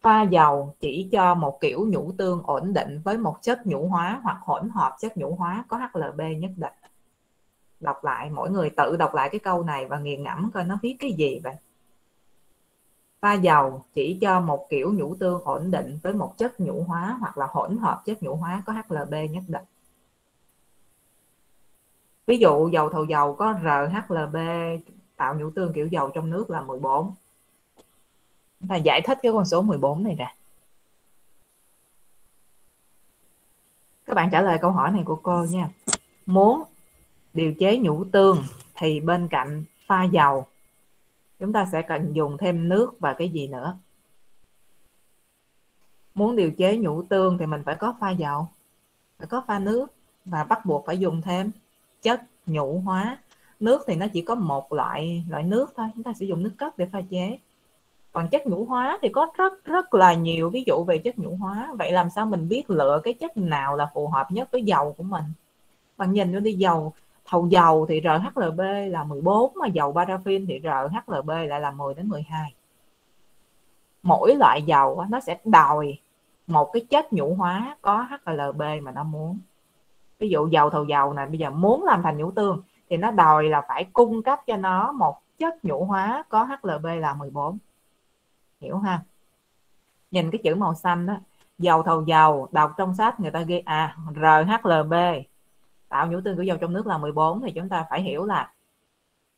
Pha dầu chỉ cho một kiểu nhũ tương ổn định với một chất nhũ hóa hoặc hỗn hợp chất nhũ hóa có HLB nhất định. Đọc lại, mỗi người tự đọc lại cái câu này và nghiền ngẫm coi nó viết cái gì vậy. Pha dầu chỉ cho một kiểu nhũ tương ổn định với một chất nhũ hóa hoặc là hỗn hợp chất nhũ hóa có HLB nhất định ví dụ dầu thầu dầu có RHLB tạo nhũ tương kiểu dầu trong nước là 14 và giải thích cái con số 14 này ra các bạn trả lời câu hỏi này của cô nha. Muốn điều chế nhũ tương thì bên cạnh pha dầu, chúng ta sẽ cần dùng thêm nước và cái gì nữa? Muốn điều chế nhũ tương thì mình phải có pha dầu, phải có pha nước và bắt buộc phải dùng thêm chất nhũ hóa. Nước thì nó chỉ có một loại loại nước thôi. Chúng ta sử dụng nước cất để pha chế. Còn chất nhũ hóa thì có rất rất là nhiều ví dụ về chất nhũ hóa. Vậy làm sao mình biết lựa cái chất nào là phù hợp nhất với dầu của mình? Bạn nhìn nó đi, dầu, thầu dầu thì RHLB là 14 mà dầu paraffin thì RHLB lại là 10 đến 12 mỗi loại dầu nó sẽ đòi một cái chất nhũ hóa có HLB mà nó muốn ví dụ dầu thầu dầu này bây giờ muốn làm thành nhũ tương thì nó đòi là phải cung cấp cho nó một chất nhũ hóa có HLB là 14 hiểu ha nhìn cái chữ màu xanh đó, dầu thầu dầu, đọc trong sách người ta ghi à RHLB tạo nhũ tương của dầu trong nước là 14 thì chúng ta phải hiểu là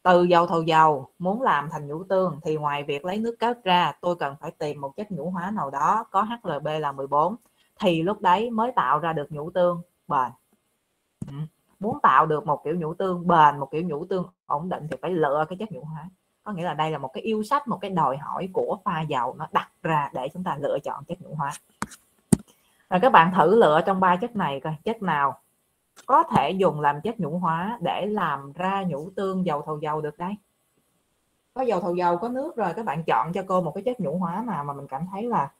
từ dầu thầu dầu muốn làm thành nhũ tương thì ngoài việc lấy nước cát ra, tôi cần phải tìm một chất nhũ hóa nào đó có HLB là 14 thì lúc đấy mới tạo ra được nhũ tương bền muốn tạo được một kiểu nhũ tương bền, một kiểu nhũ tương ổn định thì phải lựa cái chất nhũ hóa. Có nghĩa là đây là một cái yêu sách, một cái đòi hỏi của pha dầu nó đặt ra để chúng ta lựa chọn chất nhũ hóa. Rồi các bạn thử lựa trong ba chất này coi, chất nào có thể dùng làm chất nhũ hóa để làm ra nhũ tương dầu thầu dầu được đấy có dầu thầu dầu, có nước rồi, các bạn chọn cho cô một cái chất nhũ hóa nào mà mình cảm thấy là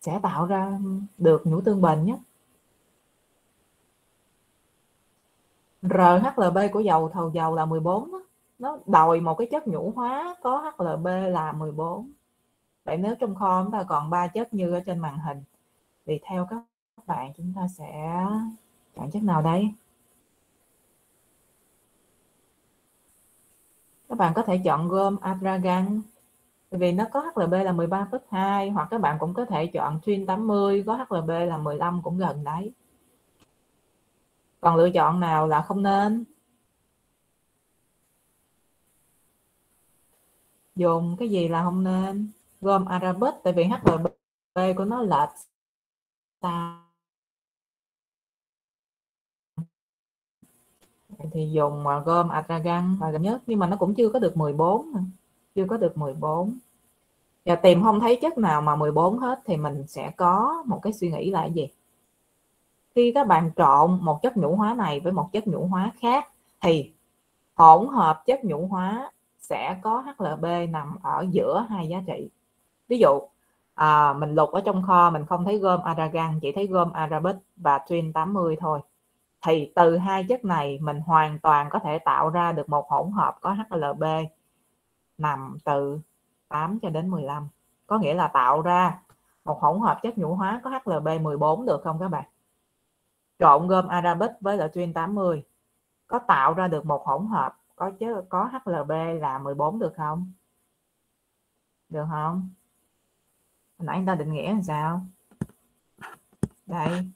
sẽ tạo ra được nhũ tương bền nhất. RHLB của dầu thầu dầu là 14 đó. nó đòi một cái chất nhũ hóa có HLB là 14 vậy nếu trong kho chúng ta còn ba chất như ở trên màn hình thì theo các bạn chúng ta sẽ chọn chất nào đây? Các bạn có thể chọn gom adragan. Vì nó có HLB là 13,2 hoặc các bạn cũng có thể chọn Twin 80 có HLB là 15 cũng gần đấy còn lựa chọn nào là không nên? Dùng cái gì là không nên? Gồm Arabic, tại vì HLB của nó là thì dùng à, gom atragan là gần nhất, nhưng mà nó cũng chưa có được 14 chưa có được 14 và tìm không thấy chất nào mà 14 hết thì mình sẽ có một cái suy nghĩ là gì? Khi các bạn trộn một chất nhũ hóa này với một chất nhũ hóa khác thì hỗn hợp chất nhũ hóa sẽ có HLB nằm ở giữa hai giá trị. Ví dụ à, mình lục ở trong kho mình không thấy gom aragan chỉ thấy gom arabic và twin 80 thôi. Thì từ hai chất này mình hoàn toàn có thể tạo ra được một hỗn hợp có HLB nằm từ 8 cho đến 15 có nghĩa là tạo ra một hỗn hợp chất nhũ hóa có HLB 14 được không các bạn? Trộn gom Arabic với loại tuyên 80 có tạo ra được một hỗn hợp có chứ có HLB là 14 được không? Được không? Hồi nãy ta định nghĩa làm sao? Đây.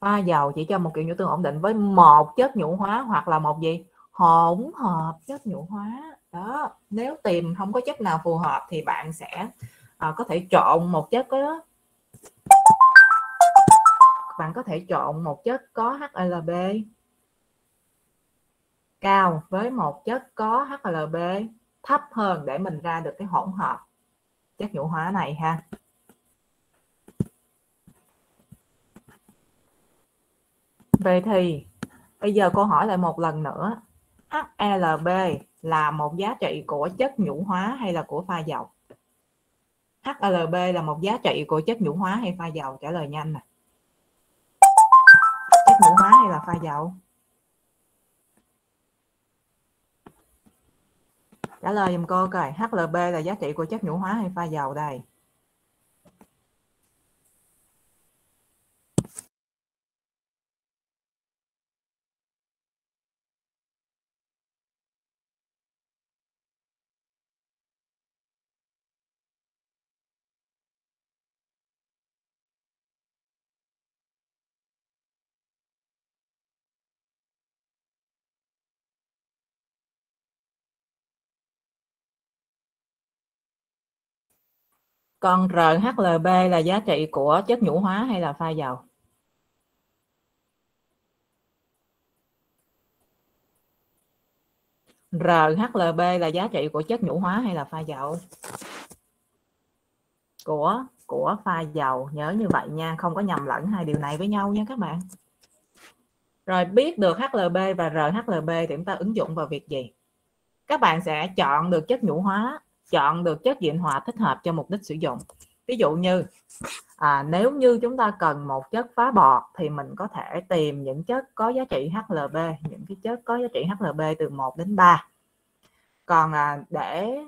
Pha dầu chỉ cho một kiểu nhũ tương ổn định với một chất nhũ hóa hoặc là một gì? Hỗn hợp chất nhũ hóa. Đó nếu tìm không có chất nào phù hợp thì bạn sẽ à, có thể trộn một chất đó bạn có thể trộn một chất có HLB cao với một chất có HLB thấp hơn để mình ra được cái hỗn hợp chất nhũ hóa này ha Vậy thì, bây giờ cô hỏi lại một lần nữa. HLB là một giá trị của chất nhũ hóa hay là của pha dầu? HLB là một giá trị của chất nhũ hóa hay pha dầu? Trả lời nhanh nè. Hay là pha dầu? Trả lời giùm cô coi. HLB là giá trị của chất nhũ hóa hay pha dầu đây? Còn RHLB là giá trị của chất nhũ hóa hay là pha dầu? RHLB là giá trị của chất nhũ hóa hay là pha dầu? Của của pha dầu, nhớ như vậy nha, không có nhầm lẫn hai điều này với nhau nha các bạn. Rồi biết được HLB và RHLB thì chúng ta ứng dụng vào việc gì? Các bạn sẽ chọn được chất nhũ hóa chọn được chất diện hòa thích hợp cho mục đích sử dụng. Ví dụ như à, nếu như chúng ta cần một chất phá bọt thì mình có thể tìm những chất có giá trị HLB những cái chất có giá trị HLB từ 1 đến 3 còn à, để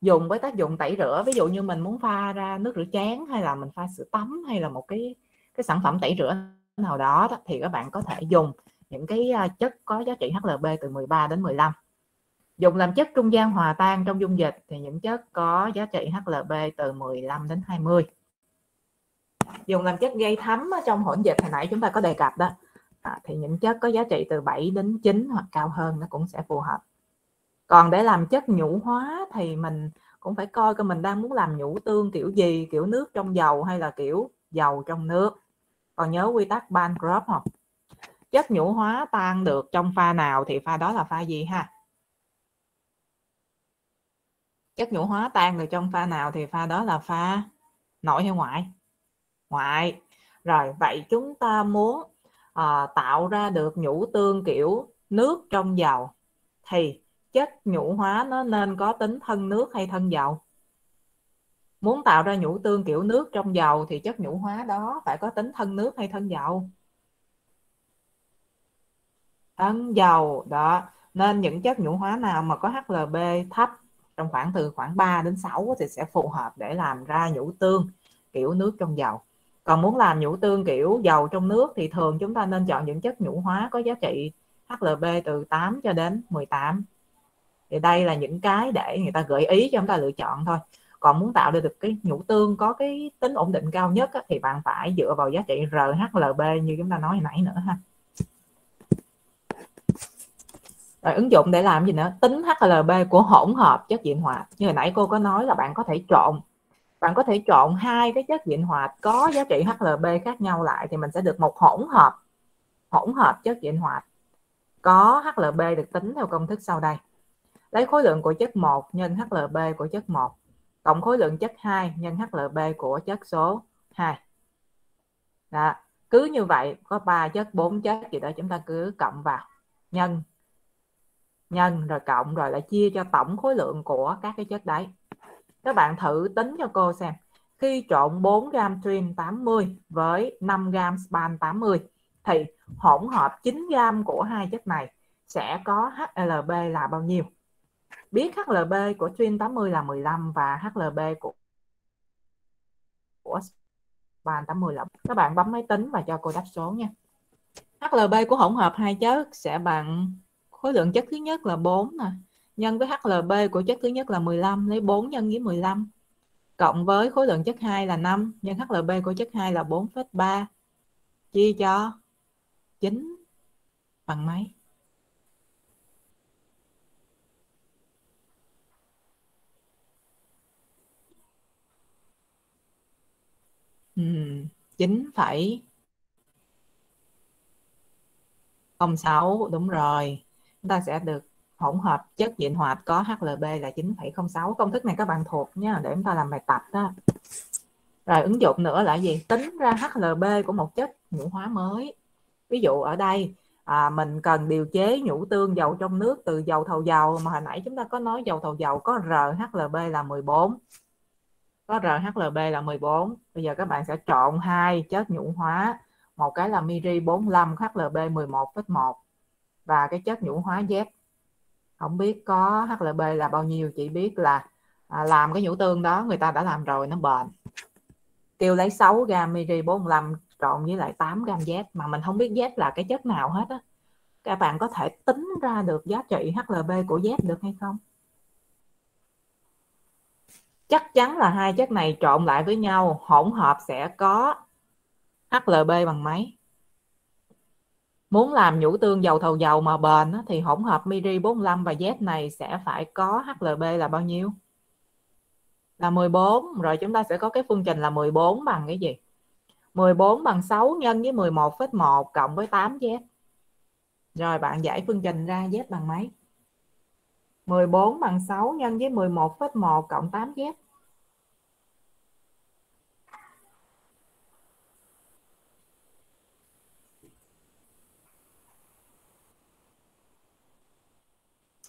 dùng với tác dụng tẩy rửa ví dụ như mình muốn pha ra nước rửa chén hay là mình pha sữa tắm hay là một cái cái sản phẩm tẩy rửa nào đó, thì các bạn có thể dùng những cái à, chất có giá trị HLB từ 13 đến 15 Dùng làm chất trung gian hòa tan trong dung dịch thì những chất có giá trị HLB từ 15 đến 20. Dùng làm chất gây thấm trong hỗn dịch hồi nãy chúng ta có đề cập đó. À, thì những chất có giá trị từ 7 đến 9 hoặc cao hơn nó cũng sẽ phù hợp. Còn để làm chất nhũ hóa thì mình cũng phải coi coi mình đang muốn làm nhũ tương kiểu gì, kiểu nước trong dầu hay là kiểu dầu trong nước. Còn nhớ quy tắc Bancroft không? Chất nhũ hóa tan được trong pha nào thì pha đó là pha gì ha? Chất nhũ hóa tan được trong pha nào thì pha đó là pha nội hay ngoại? Ngoại. Rồi vậy chúng ta muốn à, tạo ra được nhũ tương kiểu nước trong dầu. Thì chất nhũ hóa nó nên có tính thân nước hay thân dầu? Muốn tạo ra nhũ tương kiểu nước trong dầu thì chất nhũ hóa đó phải có tính thân nước hay thân dầu? Thân dầu đó. Nên những chất nhũ hóa nào mà có HLB thấp trong khoảng từ khoảng 3 đến 6 thì sẽ phù hợp để làm ra nhũ tương kiểu nước trong dầu. Còn muốn làm nhũ tương kiểu dầu trong nước thì thường chúng ta nên chọn những chất nhũ hóa có giá trị HLB từ 8 cho đến 18 thì đây là những cái để người ta gợi ý cho chúng ta lựa chọn thôi. Còn muốn tạo được cái nhũ tương có cái tính ổn định cao nhất á, thì bạn phải dựa vào giá trị RHLB như chúng ta nói hồi nãy nữa ha. Rồi ứng dụng để làm gì nữa? Tính HLB của hỗn hợp chất diện hoạt. Như hồi nãy cô có nói là bạn có thể trộn bạn có thể trộn hai cái chất diện hoạt có giá trị HLB khác nhau lại thì mình sẽ được một hỗn hợp hỗn hợp chất diện hoạt có HLB được tính theo công thức sau đây. Lấy khối lượng của chất 1 nhân HLB của chất 1 cộng khối lượng chất 2 nhân HLB của chất số 2 đó. cứ như vậy có 3 chất 4 chất gì đó chúng ta cứ cộng vào nhân nhân rồi cộng rồi lại chia cho tổng khối lượng của các cái chất đấy. Các bạn thử tính cho cô xem. Khi trộn 4 gram trim 80 với 5 gram span 80 thì hỗn hợp 9 gram của hai chất này sẽ có HLB là bao nhiêu? Biết HLB của trim 80 là 15 và HLB của của span 80 là các bạn bấm máy tính và cho cô đáp số nha. HLB của hỗn hợp hai chất sẽ bằng khối lượng chất thứ nhất là 4 nè nhân với HLB của chất thứ nhất là 15 lấy 4 nhân với 15 cộng với khối lượng chất 2 là 5 nhân HLB của chất 2 là 4,3 chia cho 9 bằng mấy? Ừ, 9 phẩy 06 đúng rồi chúng ta sẽ được hỗn hợp chất diện hoạt có HLB là 9,06 công thức này các bạn thuộc nhé để chúng ta làm bài tập đó. Rồi ứng dụng nữa là gì? Tính ra HLB của một chất nhũ hóa mới. Ví dụ ở đây à, mình cần điều chế nhũ tương dầu trong nước từ dầu thầu dầu mà hồi nãy chúng ta có nói dầu thầu dầu có RHLB là 14 có RHLB là 14 bây giờ các bạn sẽ chọn hai chất nhũ hóa một cái là miri 45 HLB 11,1 và cái chất nhũ hóa Z không biết có HLB là bao nhiêu chỉ biết là à, làm cái nhũ tương đó người ta đã làm rồi nó bền. Kêu lấy 6 gam miri 45 trộn với lại 8 gam Z mà mình không biết Z là cái chất nào hết á. Các bạn có thể tính ra được giá trị HLB của Z được hay không? Chắc chắn là hai chất này trộn lại với nhau hỗn hợp sẽ có HLB bằng mấy Muốn làm nhũ tương dầu thầu dầu mà bền thì hỗn hợp Miri 45 và Z này sẽ phải có HLB là bao nhiêu? Là 14. Rồi chúng ta sẽ có cái phương trình là 14 bằng cái gì? 14 bằng 6 nhân với 11,1 cộng với 8Z. Rồi bạn giải phương trình ra Z bằng mấy? 14 bằng 6 nhân với 11,1 cộng 8Z.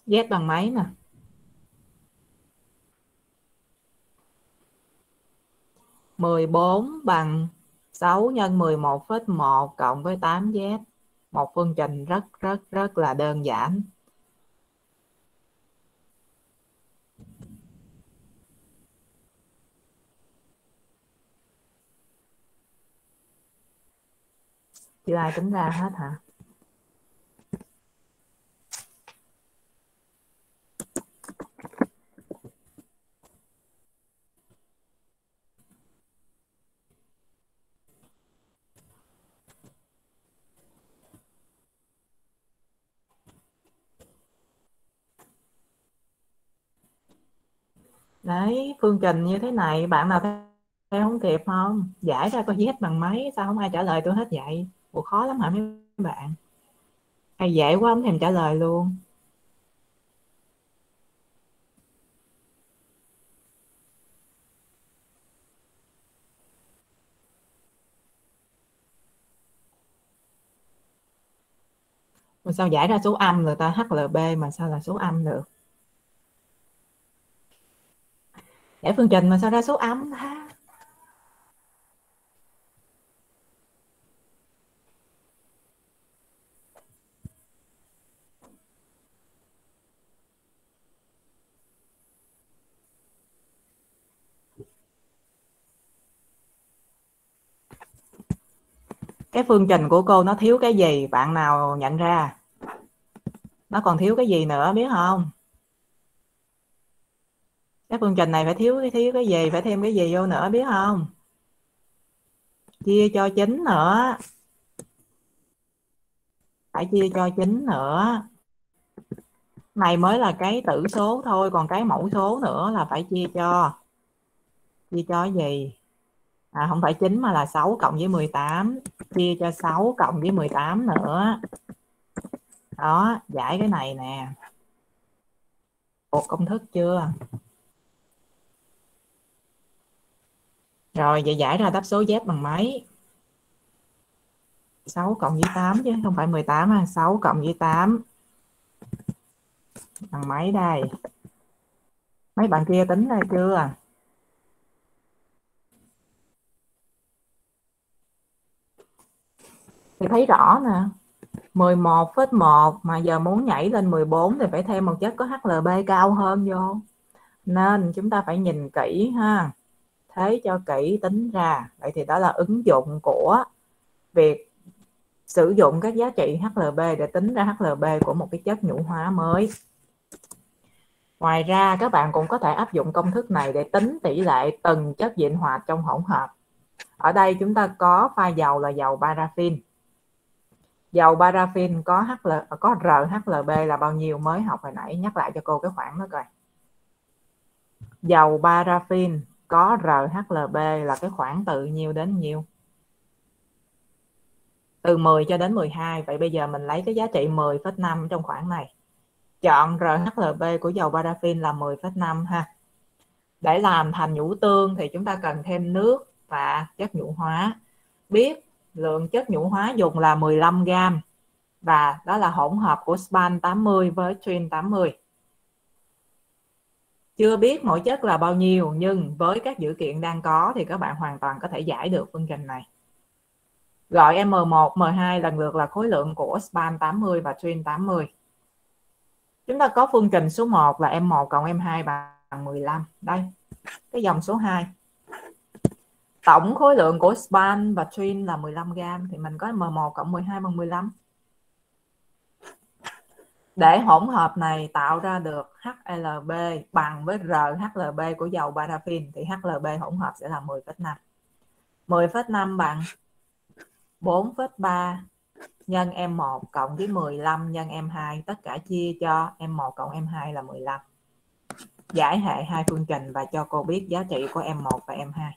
Z bằng mấy nè mười bốn bằng sáu nhân mười một phẩy một cộng với tám Z. Một phương trình rất rất rất là đơn giản. Chưa ai tính ra hết hả? Đấy, phương trình như thế này, bạn nào theo không kịp không? Giải ra coi hết bằng mấy, sao không ai trả lời tôi hết vậy? Ủa, khó lắm hả mấy bạn? Hay dễ quá, không thèm trả lời luôn. Mà sao giải ra số âm rồi ta HLB mà sao là số âm được? Giải phương trình, mà sao ra số âm ha? Cái phương trình của cô nó thiếu cái gì? Bạn nào nhận ra? Nó còn thiếu cái gì nữa, biết không? Các phương trình này phải thiếu cái thiếu cái gì phải thêm cái gì vô nữa biết không? Chia cho chín nữa. Phải chia cho chín nữa. Này mới là cái tử số thôi còn cái mẫu số nữa là phải chia cho. Chia cho gì? À, không phải 9 mà là 6 cộng với 18 chia cho 6 cộng với 18 nữa. Đó giải cái này nè. Một công thức chưa? Rồi vậy giải ra đáp số Z bằng mấy 6 cộng với 8 chứ, không phải 18 à. 6 cộng với 8 bằng mấy đây. Mấy bạn kia tính ra chưa? Thì thấy rõ nè. 11 với 1 mà giờ muốn nhảy lên 14 thì phải thêm một chất có HLB cao hơn vô. Nên chúng ta phải nhìn kỹ ha thế cho kỹ tính ra. Vậy thì đó là ứng dụng của việc sử dụng các giá trị HLB để tính ra HLB của một cái chất nhũ hóa mới. Ngoài ra các bạn cũng có thể áp dụng công thức này để tính tỷ lệ từng chất diện hoạt trong hỗn hợp. Ở đây chúng ta có pha dầu là dầu paraffin. Dầu paraffin có HL có RHLB là bao nhiêu mới học hồi nãy? Nhắc lại cho cô cái khoảng đó coi. Dầu paraffin có RHLB là cái khoảng từ nhiêu đến nhiêu? Từ 10 cho đến 12 vậy bây giờ mình lấy cái giá trị 10,5 trong khoảng này. Chọn RHLB của dầu paraffin là 10,5 ha. Để làm thành nhũ tương thì chúng ta cần thêm nước và chất nhũ hóa. Biết lượng chất nhũ hóa dùng là 15 gram và đó là hỗn hợp của span 80 với trin 80 chưa biết mỗi chất là bao nhiêu nhưng với các dữ kiện đang có thì các bạn hoàn toàn có thể giải được phương trình này. Gọi M1, M2 lần lượt là khối lượng của span 80 và trin 80 chúng ta có phương trình số 1 là M1 cộng M2 bằng 15 đây cái dòng số 2 tổng khối lượng của span và trin là 15 gram thì mình có M1 cộng 12 bằng 15 để hỗn hợp này tạo ra được HLB bằng với RHLB của dầu paraffin thì HLB hỗn hợp sẽ là 10,5 10,5 bằng 4,3 nhân M1 cộng với 15 nhân M2 tất cả chia cho M1 cộng M2 là 15 giải hệ hai phương trình và cho cô biết giá trị của M1 và M2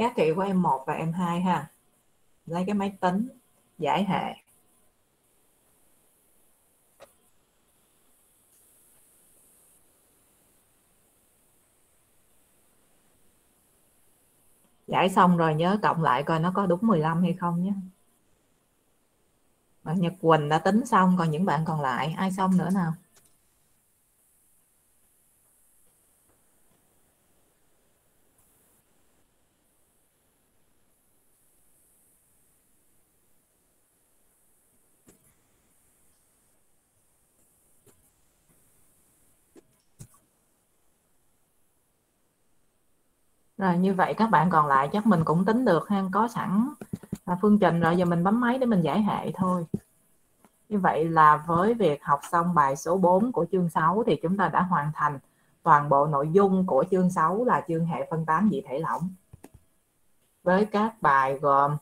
giá trị của em 1 và em 2 ha. Lấy cái máy tính, giải hệ giải xong rồi nhớ cộng lại coi nó có đúng 15 hay không nhé. Bạn Nhật Quỳnh đã tính xong, còn những bạn còn lại, ai xong nữa nào? Rồi, như vậy các bạn còn lại chắc mình cũng tính được ha. Có sẵn à, phương trình rồi, giờ mình bấm máy để mình giải hệ thôi. Như vậy là với việc học xong bài số 4 của chương 6 thì chúng ta đã hoàn thành toàn bộ nội dung của chương 6 là chương hệ phân tán dị thể lỏng. Với các bài gồm,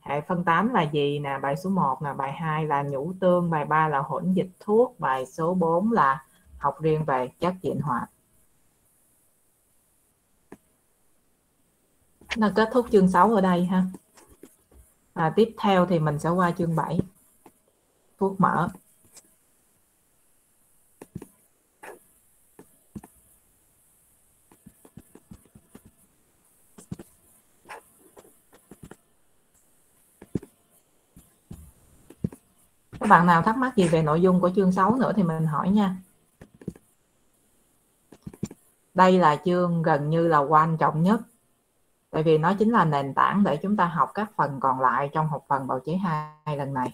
hệ phân tán là gì nè, bài số 1 là bài 2 là nhũ tương, bài 3 là hỗn dịch thuốc, bài số 4 là học riêng về chất diện hoạt là kết thúc chương 6 ở đây ha. À, tiếp theo thì mình sẽ qua chương 7 thuốc mỡ. Các bạn nào thắc mắc gì về nội dung của chương 6 nữa thì mình hỏi nha. Đây là chương gần như là quan trọng nhất tại vì nó chính là nền tảng để chúng ta học các phần còn lại trong học phần bào chế hai lần này.